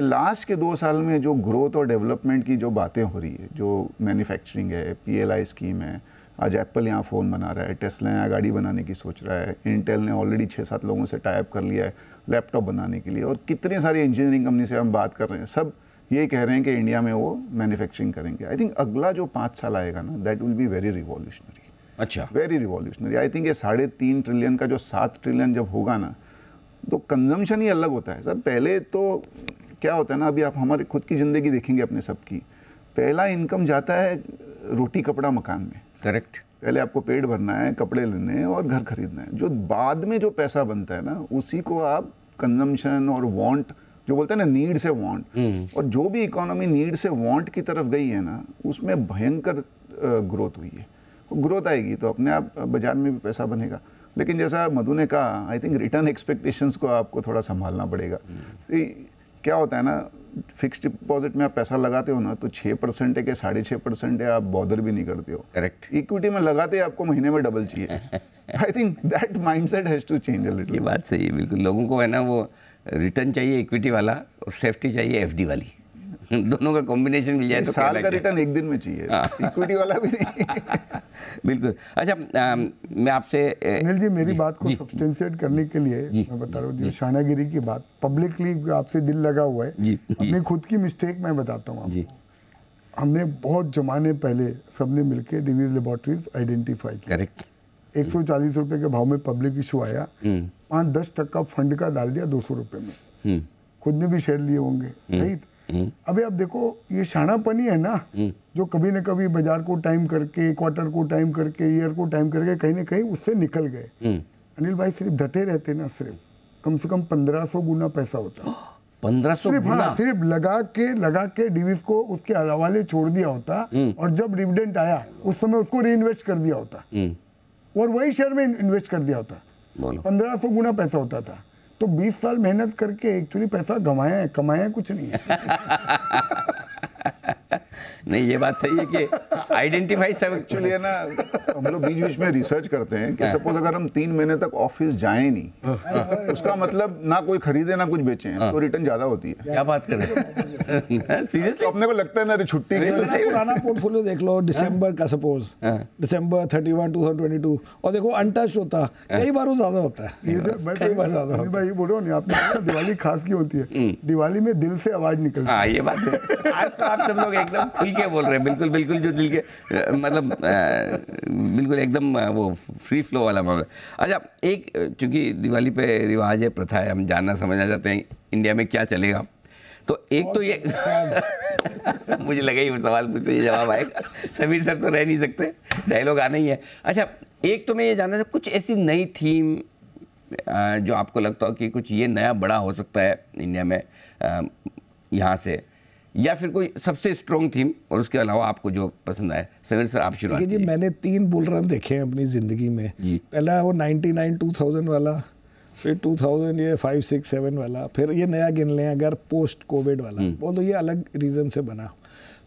लास्ट के दो साल में जो ग्रोथ और डेवलपमेंट की जो बातें हो रही है जो मैन्युफैक्चरिंग है पीएलआई स्कीम है आज एप्पल यहाँ फ़ोन बना रहा है टेस्ला यहाँ गाड़ी बनाने की सोच रहा है इंटेल ने ऑलरेडी छः सात लोगों से टाइप कर लिया है। लैपटॉप बनाने के लिए और कितने सारी इंजीनियरिंग कंपनी से हम बात कर रहे हैं सब ये कह रहे हैं कि इंडिया में वो मैन्युफैक्चरिंग करेंगे। आई थिंक अगला जो पाँच साल आएगा ना that will be very revolutionary अच्छा। वेरी रिवॉल्यूशनरी आई थिंक ये साढ़े तीन ट्रिलियन का जो सात ट्रिलियन जब होगा ना तो कंजम्पशन ही अलग होता है। सर पहले तो क्या होता है ना अभी आप हमारी खुद की ज़िंदगी देखेंगे अपने सबकी पहला इनकम जाता है रोटी कपड़ा मकान में। करेक्ट पहले आपको पेट भरना है कपड़े लेने हैं और घर खरीदना है। जो बाद में जो पैसा बनता है ना उसी को आप कंजम्पशन और वांट जो बोलते हैं ना नीड से वांट और जो भी इकोनॉमी नीड से वांट की तरफ़ गई है ना उसमें भयंकर ग्रोथ हुई है। ग्रोथ आएगी तो अपने आप बाज़ार में भी पैसा बनेगा। लेकिन जैसा मधु ने कहा आई थिंक रिटर्न एक्सपेक्टेशंस को आपको थोड़ा संभालना पड़ेगा। ये क्या होता है ना फिक्स डिपॉजिट में आप पैसा लगाते हो ना तो छः परसेंट है कि साढ़े छः परसेंट है आप बॉदर भी नहीं करते हो। करेक्ट इक्विटी में लगाते हैं आपको महीने में डबल चाहिए। I think that mindset has to change ये बात सही है बिल्कुल। लोगों को है ना वो रिटर्न चाहिए इक्विटी वाला और सेफ्टी चाहिए एफडी वाली। दोनों का कॉम्बिनेशन मिल जाए तो साल का रिटर्न एक दिन में चाहिए। इक्विटी वाला भी नहीं। बिल्कुल। अच्छा अम, मैं आपसे अनिल जी मेरी जी, बात को सब्सटेंशिएट करने के लिए मैं बता रहा हूँ जो। शानागिरी की बात पब्लिकली आपसे दिल लगा हुआ है जी, जी। खुद की मिस्टेक मैं बताता हूँ जी। हमने बहुत जमाने पहले सबने मिलके डिवीज लेबोरेटरीज आइडेंटिफाई की करेक्ट एक सौ चालीस रुपये के भाव में पब्लिक इशू आया। हम्म। पाँच दस टक्का फंड का डाल दिया दो सौ रुपये में। हम्म। खुद ने भी शेयर लिए होंगे राइट अभी आप देखो ये शानापनी है ना जो कभी ना कभी बाज़ार को टाइम करके क्वार्टर को टाइम करके ईयर को टाइम करके कहीं ना कहीं उससे निकल गए। हम्म। अनिल भाई सिर्फ़ डटे रहते ना सिर्फ़ कम से कम पंद्रह सौ गुना पैसा होता। पंद्रह सौ सिर्फ़ हाँ सिर्फ़ लगा के लगा के डिविज को उसके हवाले छोड़ दिया होता और जब डिविडेंट आया उस समय उसको री इन्वेस्ट कर दिया होता। हम्म। और वही शेयर में इन्वेस्ट कर दिया होता। पंद्रह सौ गुना पैसा होता था। तो 20 साल मेहनत करके एक्चुअली पैसा गवाया है कमाया कुछ नहीं है। नहीं ये बात सही है कि आइडेंटिफाई सब एक्चुअली है ना हम लोग बीच बीच में रिसर्च करते हैं कि सपोज़ अगर हम तीन महीने तक ऑफ़िस जाए नहीं उसका मतलब ना कोई खरीदे ना कुछ बेचे तो रिटर्न ज़्यादा होती है। क्या बात करें रहे तो सीरियसली अपने को लगता है ना छुट्टी तो सही पुराना पोर्टफोलियो देख लो दिसंबर का सपोज़ हाँ। दिसंबर 31 2022 और देखो अनटच होता कई बार वो ज़्यादा होता है। कई बार ज़्यादा होता भाई ये बोल रहा हूँ नहीं आपने दिवाली खास की होती है। दिवाली में दिल से आवाज़ निकलती है। हाँ ये बात है। आज तो आप सब लोग एकदम खुल के बोल रहे हैं। बिल्कुल बिल्कुल जो दिल के मतलब बिल्कुल एकदम वो फ्री फ्लो वाला मामला। अच्छा एक चूँकि दिवाली पे रिवाज है, प्रथा है, हम जानना, समझना चाहते हैं, इंडिया में क्या चलेगा? तो एक तो ये मुझे लगा ही वो सवाल मुझसे ये जवाब आएगा। समीर सर तो रह नहीं सकते, डायलॉग आना ही है। अच्छा एक तो मैं ये जानना चाहता कुछ ऐसी नई थीम जो आपको लगता हो कि कुछ ये नया बड़ा हो सकता है इंडिया में यहाँ से? या फिर कोई सबसे स्ट्रॉन्ग थीम और उसके अलावा आपको जो पसंद आए समीर सर आप शुरुआत देखिए जी मैंने तीन बुल रन देखे हैं अपनी ज़िंदगी में। जी। पहला वो 99 2000 वाला फिर 2000 ये 5 6 7 वाला फिर ये नया गिन लें अगर पोस्ट कोविड वाला बोल दो ये अलग रीज़न से बना।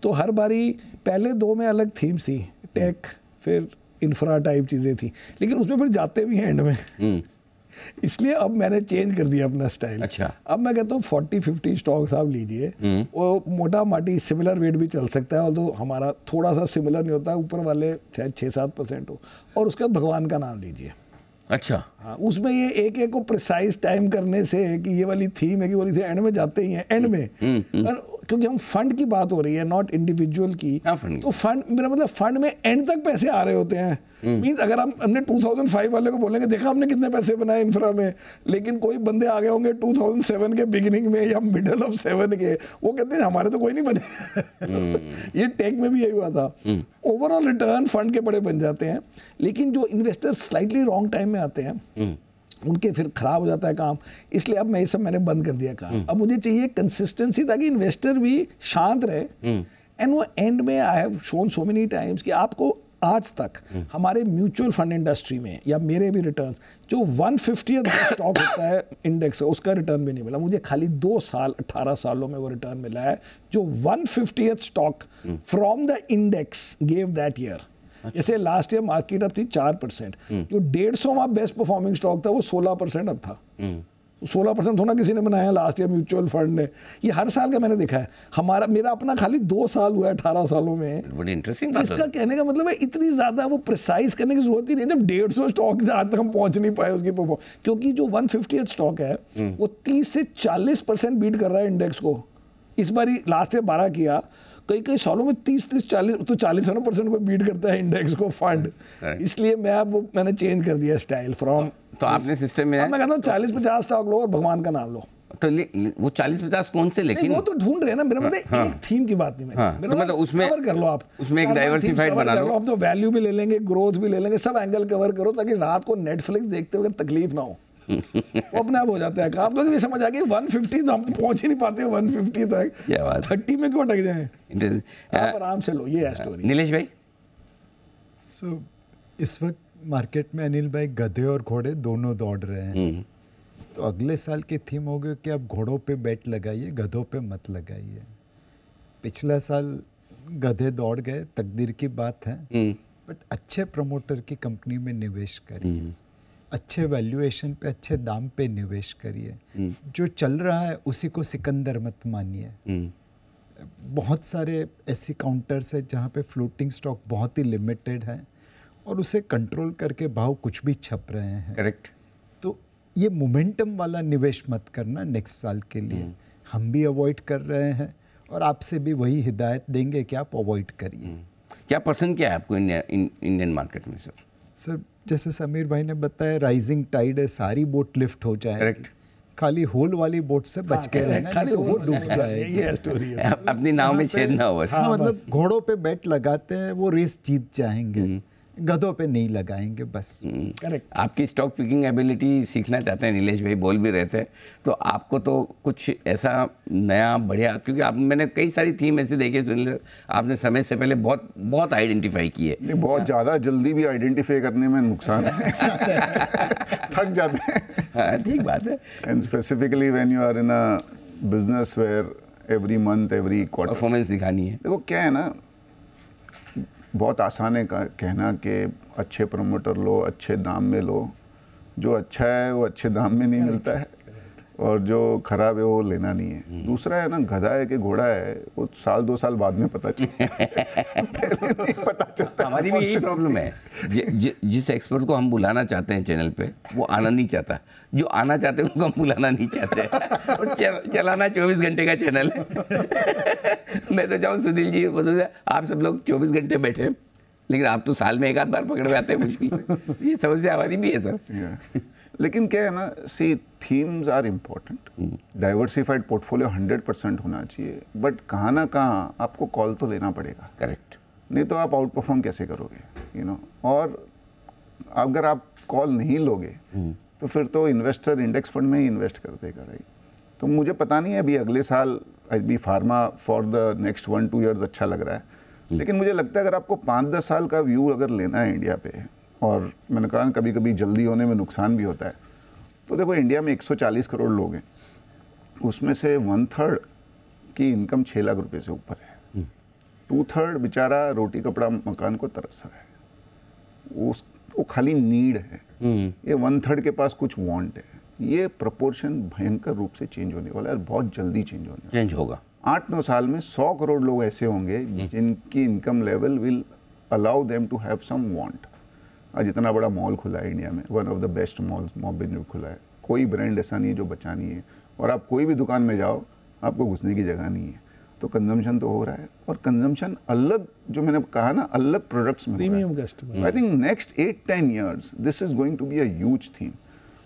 तो हर बारी पहले दो में अलग थीम्स थी टेक फिर इंफ्रा टाइप चीज़ें थी लेकिन उसमें फिर जाते भी हैं एंड में। हम्म, इसलिए अब मैंने चेंज कर दिया अपना स्टाइल अच्छा। अब मैं कहता हूँ फोर्टी फिफ्टी स्टॉक्स आप लीजिए वो मोटा माटी सिमिलर वेट भी चल सकता है और तो हमारा थोड़ा सा सिमिलर नहीं होता ऊपर वाले शायद छः सात परसेंट हो। और उसके बाद भगवान का नाम लीजिए। अच्छा। हाँ उसमें ये एक एक को प्रिसाइज टाइम करने से कि ये वाली थीम है कि वाली थी एंड में जाते ही हैं एंड में। और क्योंकि हम फंड की बात हो रही है नॉट इंडिविजुअल की। हाँ, तो फंड मेरा मतलब फंड में एंड तक पैसे आ रहे होते हैं। मीन्स अगर हम हमने 2005 वाले को बोलेंगे देखा हमने कितने पैसे बनाए इंफ्रा में। लेकिन कोई बंदे आ गए होंगे 2007 के बिगिनिंग में या मिडल ऑफ़ सेवन के वो कहते हैं हमारे तो कोई नहीं बने। तो ये टेक में भी यही हुआ था। ओवरऑल रिटर्न फंड के बड़े बन जाते हैं। लेकिन जो इन्वेस्टर स्लाइटली रॉन्ग टाइम में आते हैं उनके फिर खराब हो जाता है काम। इसलिए अब मैं ये सब मैंने बंद कर दिया काम। अब मुझे चाहिए कंसिस्टेंसी ताकि इन्वेस्टर भी शांत रहे। एंड वो एंड में I have shown so many times कि आपको आज तक हमारे म्यूचुअल फंड इंडस्ट्री में या मेरे भी रिटर्न्स जो 150 स्टॉक होता है इंडेक्स का उसका रिटर्न भी नहीं मिला। मुझे खाली दो साल 18 सालों में वो रिटर्न मिला है जो 150th stock from the index gave that year जैसे लास्ट ईयर मार्केट अब थी चार परसेंट। जो डेढ़ सौ बेस्ट परफॉर्मिंग स्टॉक था वो सोलह परसेंट अब था। सोलह परसेंट थोड़ा किसी ने बनाया लास्ट ईयर म्यूचुअल फंड ने। ये हर साल का मैंने देखा है। हमारा मेरा अपना खाली दो साल हुआ है अठारह सालों में। बड़ी इंटरेस्टिंग इसका कहने का मतलब है इतनी ज़्यादा वो प्रिसाइज करने की ज़रूरत ही नहीं जब डेढ़ सौ स्टॉक आज तक हम पहुँच नहीं पाए उसकी परफॉर्म क्योंकि जो वन स्टॉक है वो तीस से चालीस बीट कर रहा है इंडेक्स को। इस बार लास्ट ईयर बारह किया। कई कई सालों में तीस तीस चालीस तो चालीस परसेंट को बीट करता है इंडेक्स को फंड इसलिए मैं अब वो मैंने चेंज कर दिया स्टाइल फ्रॉम तो आपने सिस्टम में मैं कहता हूँ चालीस पचास स्टॉक लो और भगवान का नाम लो। तो ले- ले- वो चालीस पचास कौन से लेकिन वो तो ढूंढ रहे हैं ना मेरा मतलब हाँ। एक थीम की बात नहीं मैं हाँ, मेरा तो मतलब उसमें- cover कर लो आप। उसमें एक cover बना लो। अब तो वैल्यू भी ले लेंगे ग्रोथ भी ले लेंगे सब एंगल कवर करो ताकि रात को नेटफ्लिक्स देखते हुए तकलीफ़ ना हो। वो अपने आप हो जाता है। काम लोग ये समझ आ गया 150 तो हम तो पहुँच ही नहीं पाते 150 तक? क्या बात है। 30 में क्यों अटक जाए? आप आराम से लो ये स्टोरी नीलेश भाई? सो इस वक्त मार्केट में अनिल भाई गधे और घोड़े दोनों दौड़ रहे हैं। हम्म, तो अगले साल की थीम होगी कि आप घोड़ों पे बैट लगाइए गधों पे मत लगाइए। पिछला साल गधे दौड़ गए तकदीर की बात है। हम्म, बट अच्छे प्रमोटर की कंपनी में निवेश करिए। हम्म, अच्छे वैल्यूएशन पे अच्छे दाम पे निवेश करिए। हम्म, जो चल रहा है उसी को सिकंदर मत मानिए। हम्म, बहुत सारे ऐसी काउंटर्स है जहाँ पे फ्लोटिंग स्टॉक बहुत ही लिमिटेड है और उसे कंट्रोल करके भाव कुछ भी छप रहे हैं। करेक्ट तो ये मोमेंटम वाला निवेश मत करना नेक्स्ट साल के लिए। हम भी अवॉइड कर रहे हैं और आपसे भी वही हिदायत देंगे कि आप अवॉइड करिए। क्या पसंद क्या है आपको इंडियन मार्केट में सर सर जैसे समीर भाई ने बताया राइजिंग टाइड है सारी बोट लिफ्ट हो जाए करेक्ट खाली होल वाली बोट से बच के रहना खाली तो वो डूब जाए ये स्टोरी है। अप- अपनी नाव में छेद ना हो हाँ मतलब घोड़ों पे बैट लगाते हैं वो रेस जीत जाएँगे। गधों पे नहीं लगाएँगे बस। करेक्ट आपकी स्टॉक पिकिंग एबिलिटी सीखना चाहते हैं नीलेश भाई बोल भी रहे थे। तो आपको तो कुछ ऐसा नया बढ़िया क्योंकि आप मैंने कई सारी थीम ऐसे देखी है, सुनील आपने समय से पहले बहुत बहुत आइडेंटिफाई किए नहीं बहुत ज़्यादा जल्दी भी आइडेंटिफाई करने में नुकसान है। थक जाते हैं। हाँ ठीक बात है। And specifically when you are in a business where every month every quarter performance दिखानी है। देखो क्या है ना बहुत आसान है कहना कि अच्छे प्रमोटर लो अच्छे दाम में लो। जो अच्छा है वो अच्छे दाम में नहीं मिलता है। और जो खराब है वो लेना नहीं है। दूसरा है ना गधा है कि घोड़ा है वो साल दो साल बाद में पता चलता है पहले नहीं पता चलता हमारी भी यही प्रॉब्लम है। जि, जि, जिस एक्सपर्ट को हम बुलाना चाहते हैं चैनल पे वो आना नहीं चाहता। जो आना चाहते हैं उनको हम बुलाना नहीं चाहते। और चल, चलाना चौबीस घंटे का चैनल है। मैं तो चाहूँ सुनील जी मतलब आप सब लोग चौबीस घंटे बैठे लेकिन आप तो साल में एक आध बार पकड़ में आते हैं मुश्किल से। ये समस्या हमारी भी है सर. लेकिन क्या है ना see themes are important diversified portfolio hundred percent होना चाहिए बट कहाँ ना कहाँ आपको कॉल तो लेना पड़ेगा। करेक्ट नहीं तो आप आउट परफॉर्म कैसे करोगे यू you नो know? और अगर आप कॉल नहीं लोगे तो फिर तो इन्वेस्टर इंडेक्स फंड में ही इन्वेस्ट कर देगा राइट तो मुझे पता नहीं है अभी अगले साल अभी pharma for the next one two years अच्छा लग रहा है। लेकिन मुझे लगता है अगर आपको पाँच दस साल का व्यू अगर लेना है इंडिया पे और मैंने कहा कभी कभी जल्दी होने में नुकसान भी होता है। तो देखो इंडिया में 140 करोड़ लोग हैं। उसमें से वन थर्ड की इनकम छः लाख रुपए से ऊपर है। टू थर्ड बेचारा रोटी कपड़ा मकान को तरस रहा है। उस वो खाली नीड है। ये वन थर्ड के पास कुछ वांट है। ये प्रपोर्शन भयंकर रूप से चेंज होने वाला है और बहुत जल्दी चेंज होने चेंज होगा। आठ नौ साल में सौ करोड़ लोग ऐसे होंगे जिनकी income level will allow them to have some want आज इतना बड़ा मॉल खुला है इंडिया में one of the best mall मॉबिन खुला है। कोई ब्रांड ऐसा नहीं है जो बचा नहीं है। और आप कोई भी दुकान में जाओ आपको घुसने की जगह नहीं है। तो कंजम्पशन तो हो रहा है। और कंजम्पशन अलग जो मैंने कहा ना अलग प्रोडक्ट्स में premium customer I think next eight ten years this is going to be a huge theme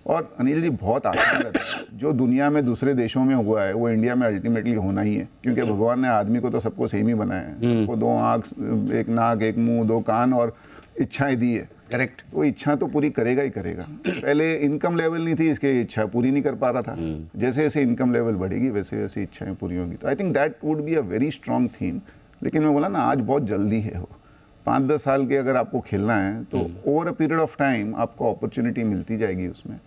और अनिल जी बहुत आसान रहता है। जो दुनिया में दूसरे देशों में हुआ है वो इंडिया में अल्टीमेटली होना ही है। क्योंकि भगवान ने आदमी को तो सबको सेम ही बनाया है। सबको दो आँख एक नाक एक मुँह दो कान और इच्छाएँ दी है। करेक्ट तो इच्छा तो पूरी करेगा ही करेगा। पहले इनकम लेवल नहीं थी इसके इच्छा पूरी नहीं कर पा रहा था। जैसे जैसे इनकम लेवल बढ़ेगी वैसे वैसे इच्छाएँ पूरी होंगी। तो I think that would be a very strong theme लेकिन मैं बोला ना आज बहुत जल्दी है वो। पाँच दस साल के अगर आपको खेलना है तो over a period of time आपको अपॉर्चुनिटी मिलती जाएगी उसमें।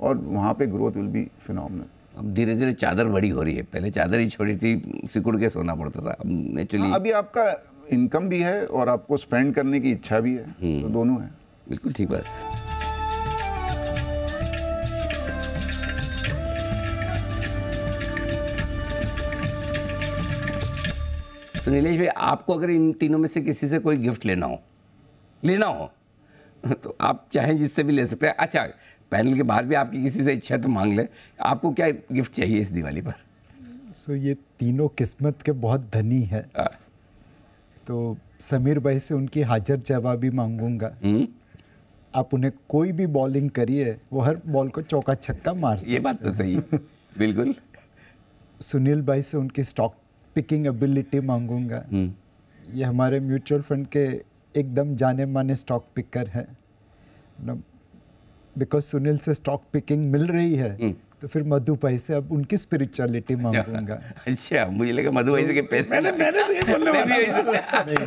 और वहाँ पे ग्रोथ विल बी फिनॉमिनल अब धीरे धीरे चादर बड़ी हो रही है। पहले चादर ही छोड़ी थी सिकुड़ के सोना पड़ता था। अब नेचुरली हाँ, अभी आपका इनकम भी है और आपको स्पेंड करने की इच्छा भी है तो दोनों है। बिल्कुल ठीक बात। है। तो नीलेश भाई आपको अगर इन तीनों में से किसी से कोई गिफ्ट लेना हो लेना हो तो आप चाहें जिससे भी ले सकते हैं। अच्छा पैनल के बाहर भी आपकी किसी से इच्छा है तो मांग ले। आपको क्या गिफ्ट चाहिए इस दिवाली पर? सो so, ये तीनों किस्मत के बहुत धनी है। हाँ। तो समीर भाई से उनकी हाजिर जवाबी मांगूँगा। हम्म, आप उन्हें कोई भी बॉलिंग करिए वो हर बॉल को चौका छक्का मार ये बात तो सही बिल्कुल। सुनील भाई से उनकी स्टॉक पिकिंग एबिलिटी मांगूँगा। हम्म, ये हमारे म्यूचुअल फंड के एकदम जाने माने स्टॉक पिकर है बिकॉज़ सुनील से स्टॉक पिकिंग मिल रही है तो फिर मधु भाई से अब उनकी स्पिरिचुअलिटी मांगूँगा। अच्छा मुझे लगा मधु भाई से के पैसे मैंने मैंने तो ये बोलने वाला भी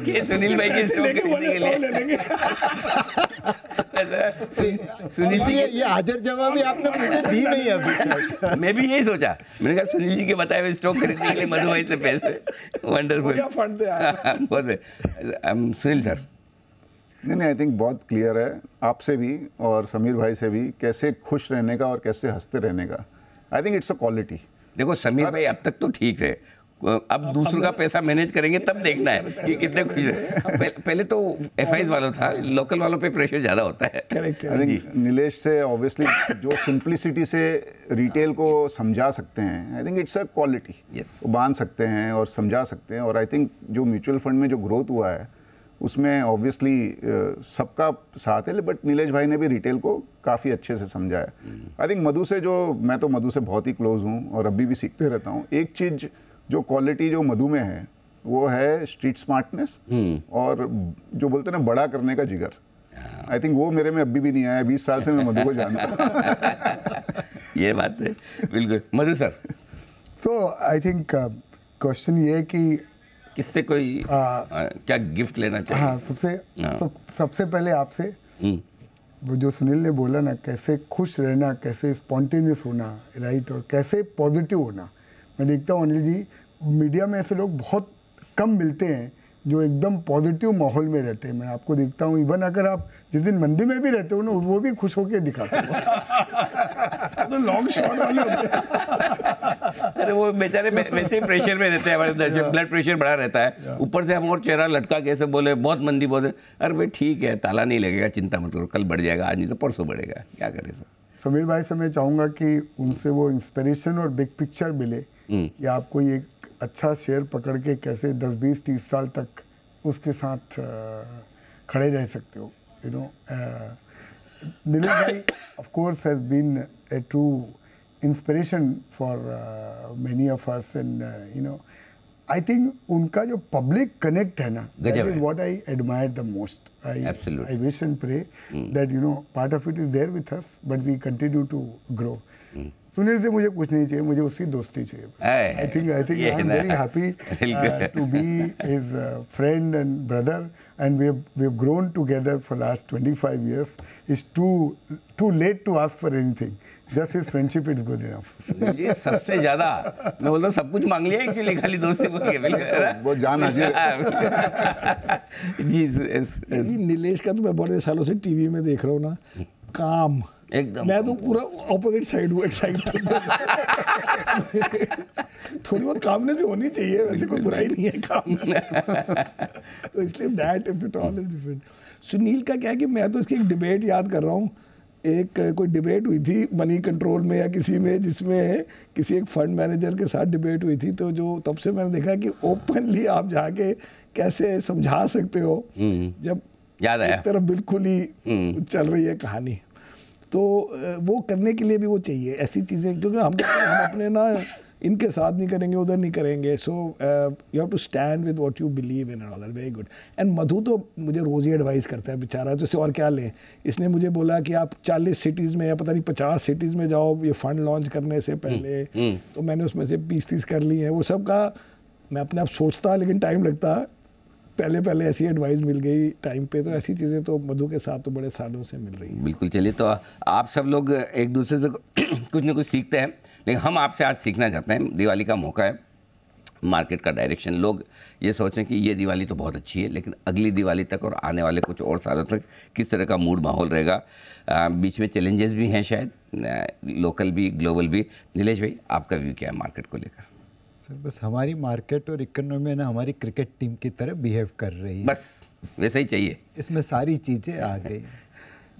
कि सुनील भाई की स्टॉक खरीदने के लिए। ले लेंगे। सुनील जी ये हाजिर जवाबी आपने मुझे दी नहीं अभी मैं भी यही सोचा। मैंने कहा सुनील जी के बताए हुए स्टॉक खरीदने के लिए मधु भाई से पैसे। वंडरफुल क्या फंड दे यार। बहुत सुनील सर नहीं नहीं आई थिंक बहुत क्लियर है आपसे भी और समीर भाई से भी कैसे खुश रहने का और कैसे हँसते रहने का। I think it's a quality देखो समीर भाई अब तक तो ठीक है। अब दूसरों का पैसा मैनेज करेंगे तब देखना है कि कितने खुश है। पहले, तो एफआईएस वालों था लोकल वालों पे प्रेशर ज़्यादा होता है। करेक्ट नीलेश से ऑब्वियसली जो सिंप्लिसिटी से रिटेल को समझा सकते हैं I think it's a quality बाँध सकते हैं और समझा सकते हैं और आई थिंक जो म्यूचुअल फंड में जो ग्रोथ हुआ है उसमें ऑब्वियसली सबका साथ है बट नीलेश भाई ने भी रिटेल को काफ़ी अच्छे से समझाया। आई थिंक मधु से जो मैं तो मधु से बहुत ही क्लोज हूँ और अभी भी सीखते रहता हूँ। एक चीज़ जो क्वालिटी जो मधु में है वो है स्ट्रीट स्मार्टनेस और जो बोलते हैं ना बड़ा करने का जिगर। आई थिंक वो मेरे में अभी भी नहीं आया बीस साल से मैं मधु को जानता हूँ। ये बात है। बिल्कुल। मधु सर। तो आई थिंक क्वेश्चन ये है कि किससे कोई आ, आ, क्या गिफ्ट लेना चाहिए? हाँ सबसे हाँ। तो सबसे पहले आपसे हम्म, वो जो सुनील ने बोला ना कैसे खुश रहना कैसे स्पॉन्टेनियस होना राइट और कैसे पॉजिटिव होना। मैं देखता हूँ अनिल जी मीडिया में ऐसे लोग बहुत कम मिलते हैं जो एकदम पॉजिटिव माहौल में रहते हैं। मैं आपको देखता हूँ इवन अगर आप जिस दिन मंदिर में भी रहते हो ना वो भी खुश होकर दिखाते हो। तो लॉन्ग शॉट वाले होते हैं अरे वो बेचारे वैसे ही प्रेशर में रहते हैं हमारे दर्शक ब्लड प्रेशर बढ़ा रहता है। ऊपर से हम और चेहरा लटका के ऐसे बोले बहुत मंदी बोले अरे भाई ठीक है ताला नहीं लगेगा चिंता मत करो कल बढ़ जाएगा आज नहीं तो परसों बढ़ेगा क्या करें सर समीर भाई से मैं चाहूँगा कि उनसे वो इंस्पिरेशन और बिग पिक्चर मिले। कि आप कोई एक अच्छा शेयर पकड़ के कैसे दस बीस तीस साल तक उसके साथ खड़े रह सकते हो यू नो नीलेश भाई of course has been a true inspiration for uh, many of us and uh, you know I think उनका जो public connect है ना that गजब is है। what I admire the most I, Absolutely. I wish and pray that you know part of it is there with us but we continue to grow Sunil से मुझे कुछ नहीं चाहिए मुझे उसकी दोस्ती चाहिए I think I think I am very happy to be his friend and brother and we have we have grown together for 25 years. It's too too late to ask for anything. Just his friendship is good enough. ये सबसे ज़्यादा मैं बोलता हूँ सब कुछ मांग लिया एक्चुअली खाली दोस्ती बोल के है? वो जान हाजिर जी. नीलेश का तो मैं बड़े सालों से टीवी में देख रहा हूँ ना। काम। एकदम। मैं तो पूरा ऑपोजिट साइड हूँ एक्साइटेड थोड़ी बहुत कामनेस भी होनी चाहिए वैसे कोई बुराई नहीं है काम। तो इसलिए that if it all is different Sunil का क्या है कि मैं तो इसकी एक डिबेट याद कर रहा हूँ। एक कोई डिबेट हुई थी मनी कंट्रोल में या किसी में जिसमें किसी एक फंड मैनेजर के साथ डिबेट हुई थी। तो जो तब से मैंने देखा कि ओपनली आप जाके कैसे समझा सकते हो जब याद आया। एक तरफ़ बिल्कुल ही चल रही है कहानी। तो वो करने के लिए भी वो चाहिए। ऐसी चीज़ें क्योंकि हम हम अपने ना इनके साथ नहीं करेंगे उधर नहीं करेंगे। So you have to stand with what you believe in all very good and Madhu तो मुझे रोज़ ही एडवाइस करता है बेचारा तो इसे और क्या लें? इसने मुझे बोला कि आप 40 सिटीज़ में या पता नहीं 50 सिटीज़ में जाओ ये फंड लॉन्च करने से पहले। तो मैंने उसमें से बीस तीस कर ली हैं। वो सब का मैं अपने आप सोचता लेकिन टाइम लगता। पहले पहले ऐसी एडवाइस मिल गई टाइम पे तो ऐसी चीज़ें तो मधु के साथ तो बड़े सालों से मिल रही हैं। बिल्कुल, चलिए तो आप सब लोग एक दूसरे से कुछ ना कुछ सीखते हैं, लेकिन हम आपसे आज सीखना चाहते हैं। दिवाली का मौका है मार्केट का डायरेक्शन लोग ये सोचें कि ये दिवाली तो बहुत अच्छी है, लेकिन अगली दिवाली तक और आने वाले कुछ और सालों तक किस तरह का मूड माहौल रहेगा? बीच में चैलेंजेस भी हैं शायद लोकल भी ग्लोबल भी। नीलेश भाई, आपका व्यू क्या है मार्केट को लेकर? सर बस हमारी मार्केट और इकोनॉमी ना हमारी क्रिकेट टीम की तरह बिहेव कर रही है। बस वैसे ही चाहिए। इसमें सारी चीज़ें आ गई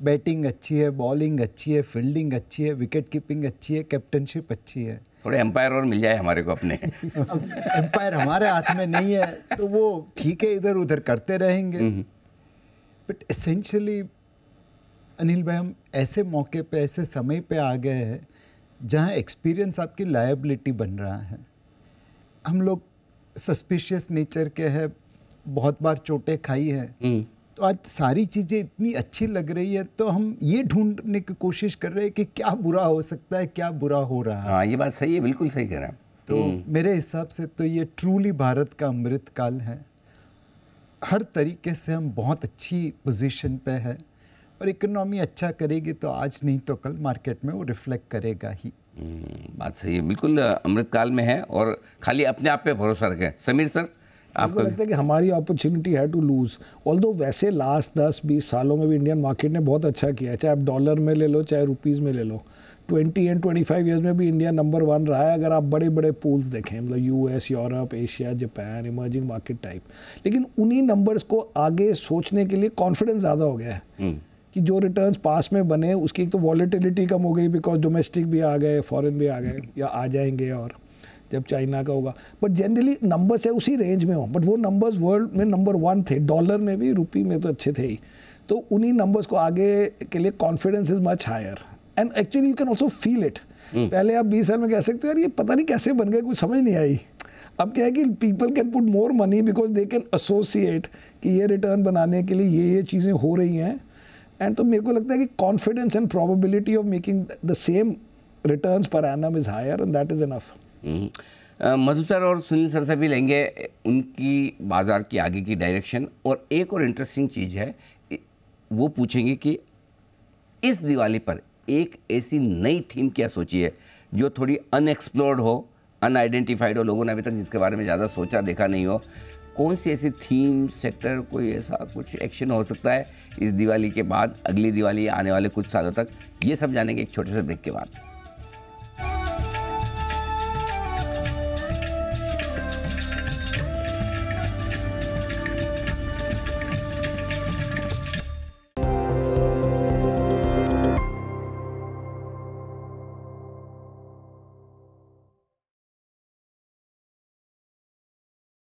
बैटिंग अच्छी है बॉलिंग अच्छी है फील्डिंग अच्छी है विकेट कीपिंग अच्छी है कैप्टनशिप अच्छी है। थोड़े एम्पायर और मिल जाए हमारे को अपने। एम्पायर हमारे हाथ में नहीं है तो वो ठीक है इधर उधर करते रहेंगे। बट एसेंशियली अनिल भाई हम ऐसे मौके पे ऐसे समय पे आ गए हैं जहाँ एक्सपीरियंस आपकी लायबिलिटी बन रहा है। हम लोग सस्पिशियस नेचर के हैं बहुत बार चोटें खाई है। हम्म, तो आज सारी चीज़ें इतनी अच्छी लग रही है तो हम ये ढूँढने की कोशिश कर रहे हैं कि क्या बुरा हो सकता है क्या बुरा हो रहा है। हाँ ये बात सही है बिल्कुल सही कह रहे हैं। तो मेरे हिसाब से तो ये ट्रूली भारत का अमृत काल है। हर तरीके से हम बहुत अच्छी पोजीशन पे है और इकोनॉमी अच्छा करेगी तो आज नहीं तो कल मार्केट में वो रिफ्लेक्ट करेगा ही। हम्म, बात सही है। बिल्कुल अमृतकाल में है और खाली अपने आप पे भरोसा रखें। समीर सर आपको लगता है कि हमारी अपॉर्चुनिटी है टू लूज ऑल वैसे लास्ट दस बीस सालों में भी इंडियन मार्केट ने बहुत अच्छा किया है। चाहे आप डॉलर में ले लो चाहे रुपीज़ में ले लो। Twenty and twenty five years में भी इंडिया नंबर वन रहा है। अगर आप बड़े बड़े पूल्स देखें मतलब US Europe Asia Japan emerging market type लेकिन उन्हीं नंबर्स को आगे सोचने के लिए कॉन्फिडेंस ज़्यादा हो गया है। कि जो रिटर्न्स पास में बने उसकी एक तो वॉलीटिलिटी कम हो गई बिकॉज़ डोमेस्टिक भी आ गए फॉरेन भी आ गए या आ जाएँगे और जब चाइना का होगा। बट जनरली नंबर्स है उसी रेंज में हो। बट वो नंबर्स वर्ल्ड में नंबर वन थे। डॉलर में भी रुपी में तो अच्छे थे ही। तो उन्हीं नंबर्स को आगे के लिए confidence is much higher and actually you can also feel it पहले आप बीस साल में कह सकते हो यार ये पता नहीं कैसे बन गए कुछ समझ नहीं आई। अब क्या है कि people can put more money because they can associate कि ये रिटर्न बनाने के लिए ये ये चीज़ें हो रही हैं। एंड तो मेरे को लगता है कि confidence and probability of making the same returns per annum is higher and that is enough Madhu sir और सुनील सर से भी लेंगे उनकी बाज़ार की आगे की डायरेक्शन और एक और इंटरेस्टिंग चीज़ है वो पूछेंगे कि इस दिवाली पर एक ऐसी नई थीम क्या सोची है जो थोड़ी अनएक्सप्लोर्ड हो अनआइडेंटिफाइड हो, लोगों ने अभी तक जिसके बारे में ज़्यादा सोचा देखा नहीं हो। कौन सी ऐसी थीम सेक्टर कोई ऐसा कुछ एक्शन हो सकता है इस दिवाली के बाद, अगली दिवाली आने वाले कुछ सालों तक? ये सब जानेंगे एक छोटे से ब्रेक के बाद।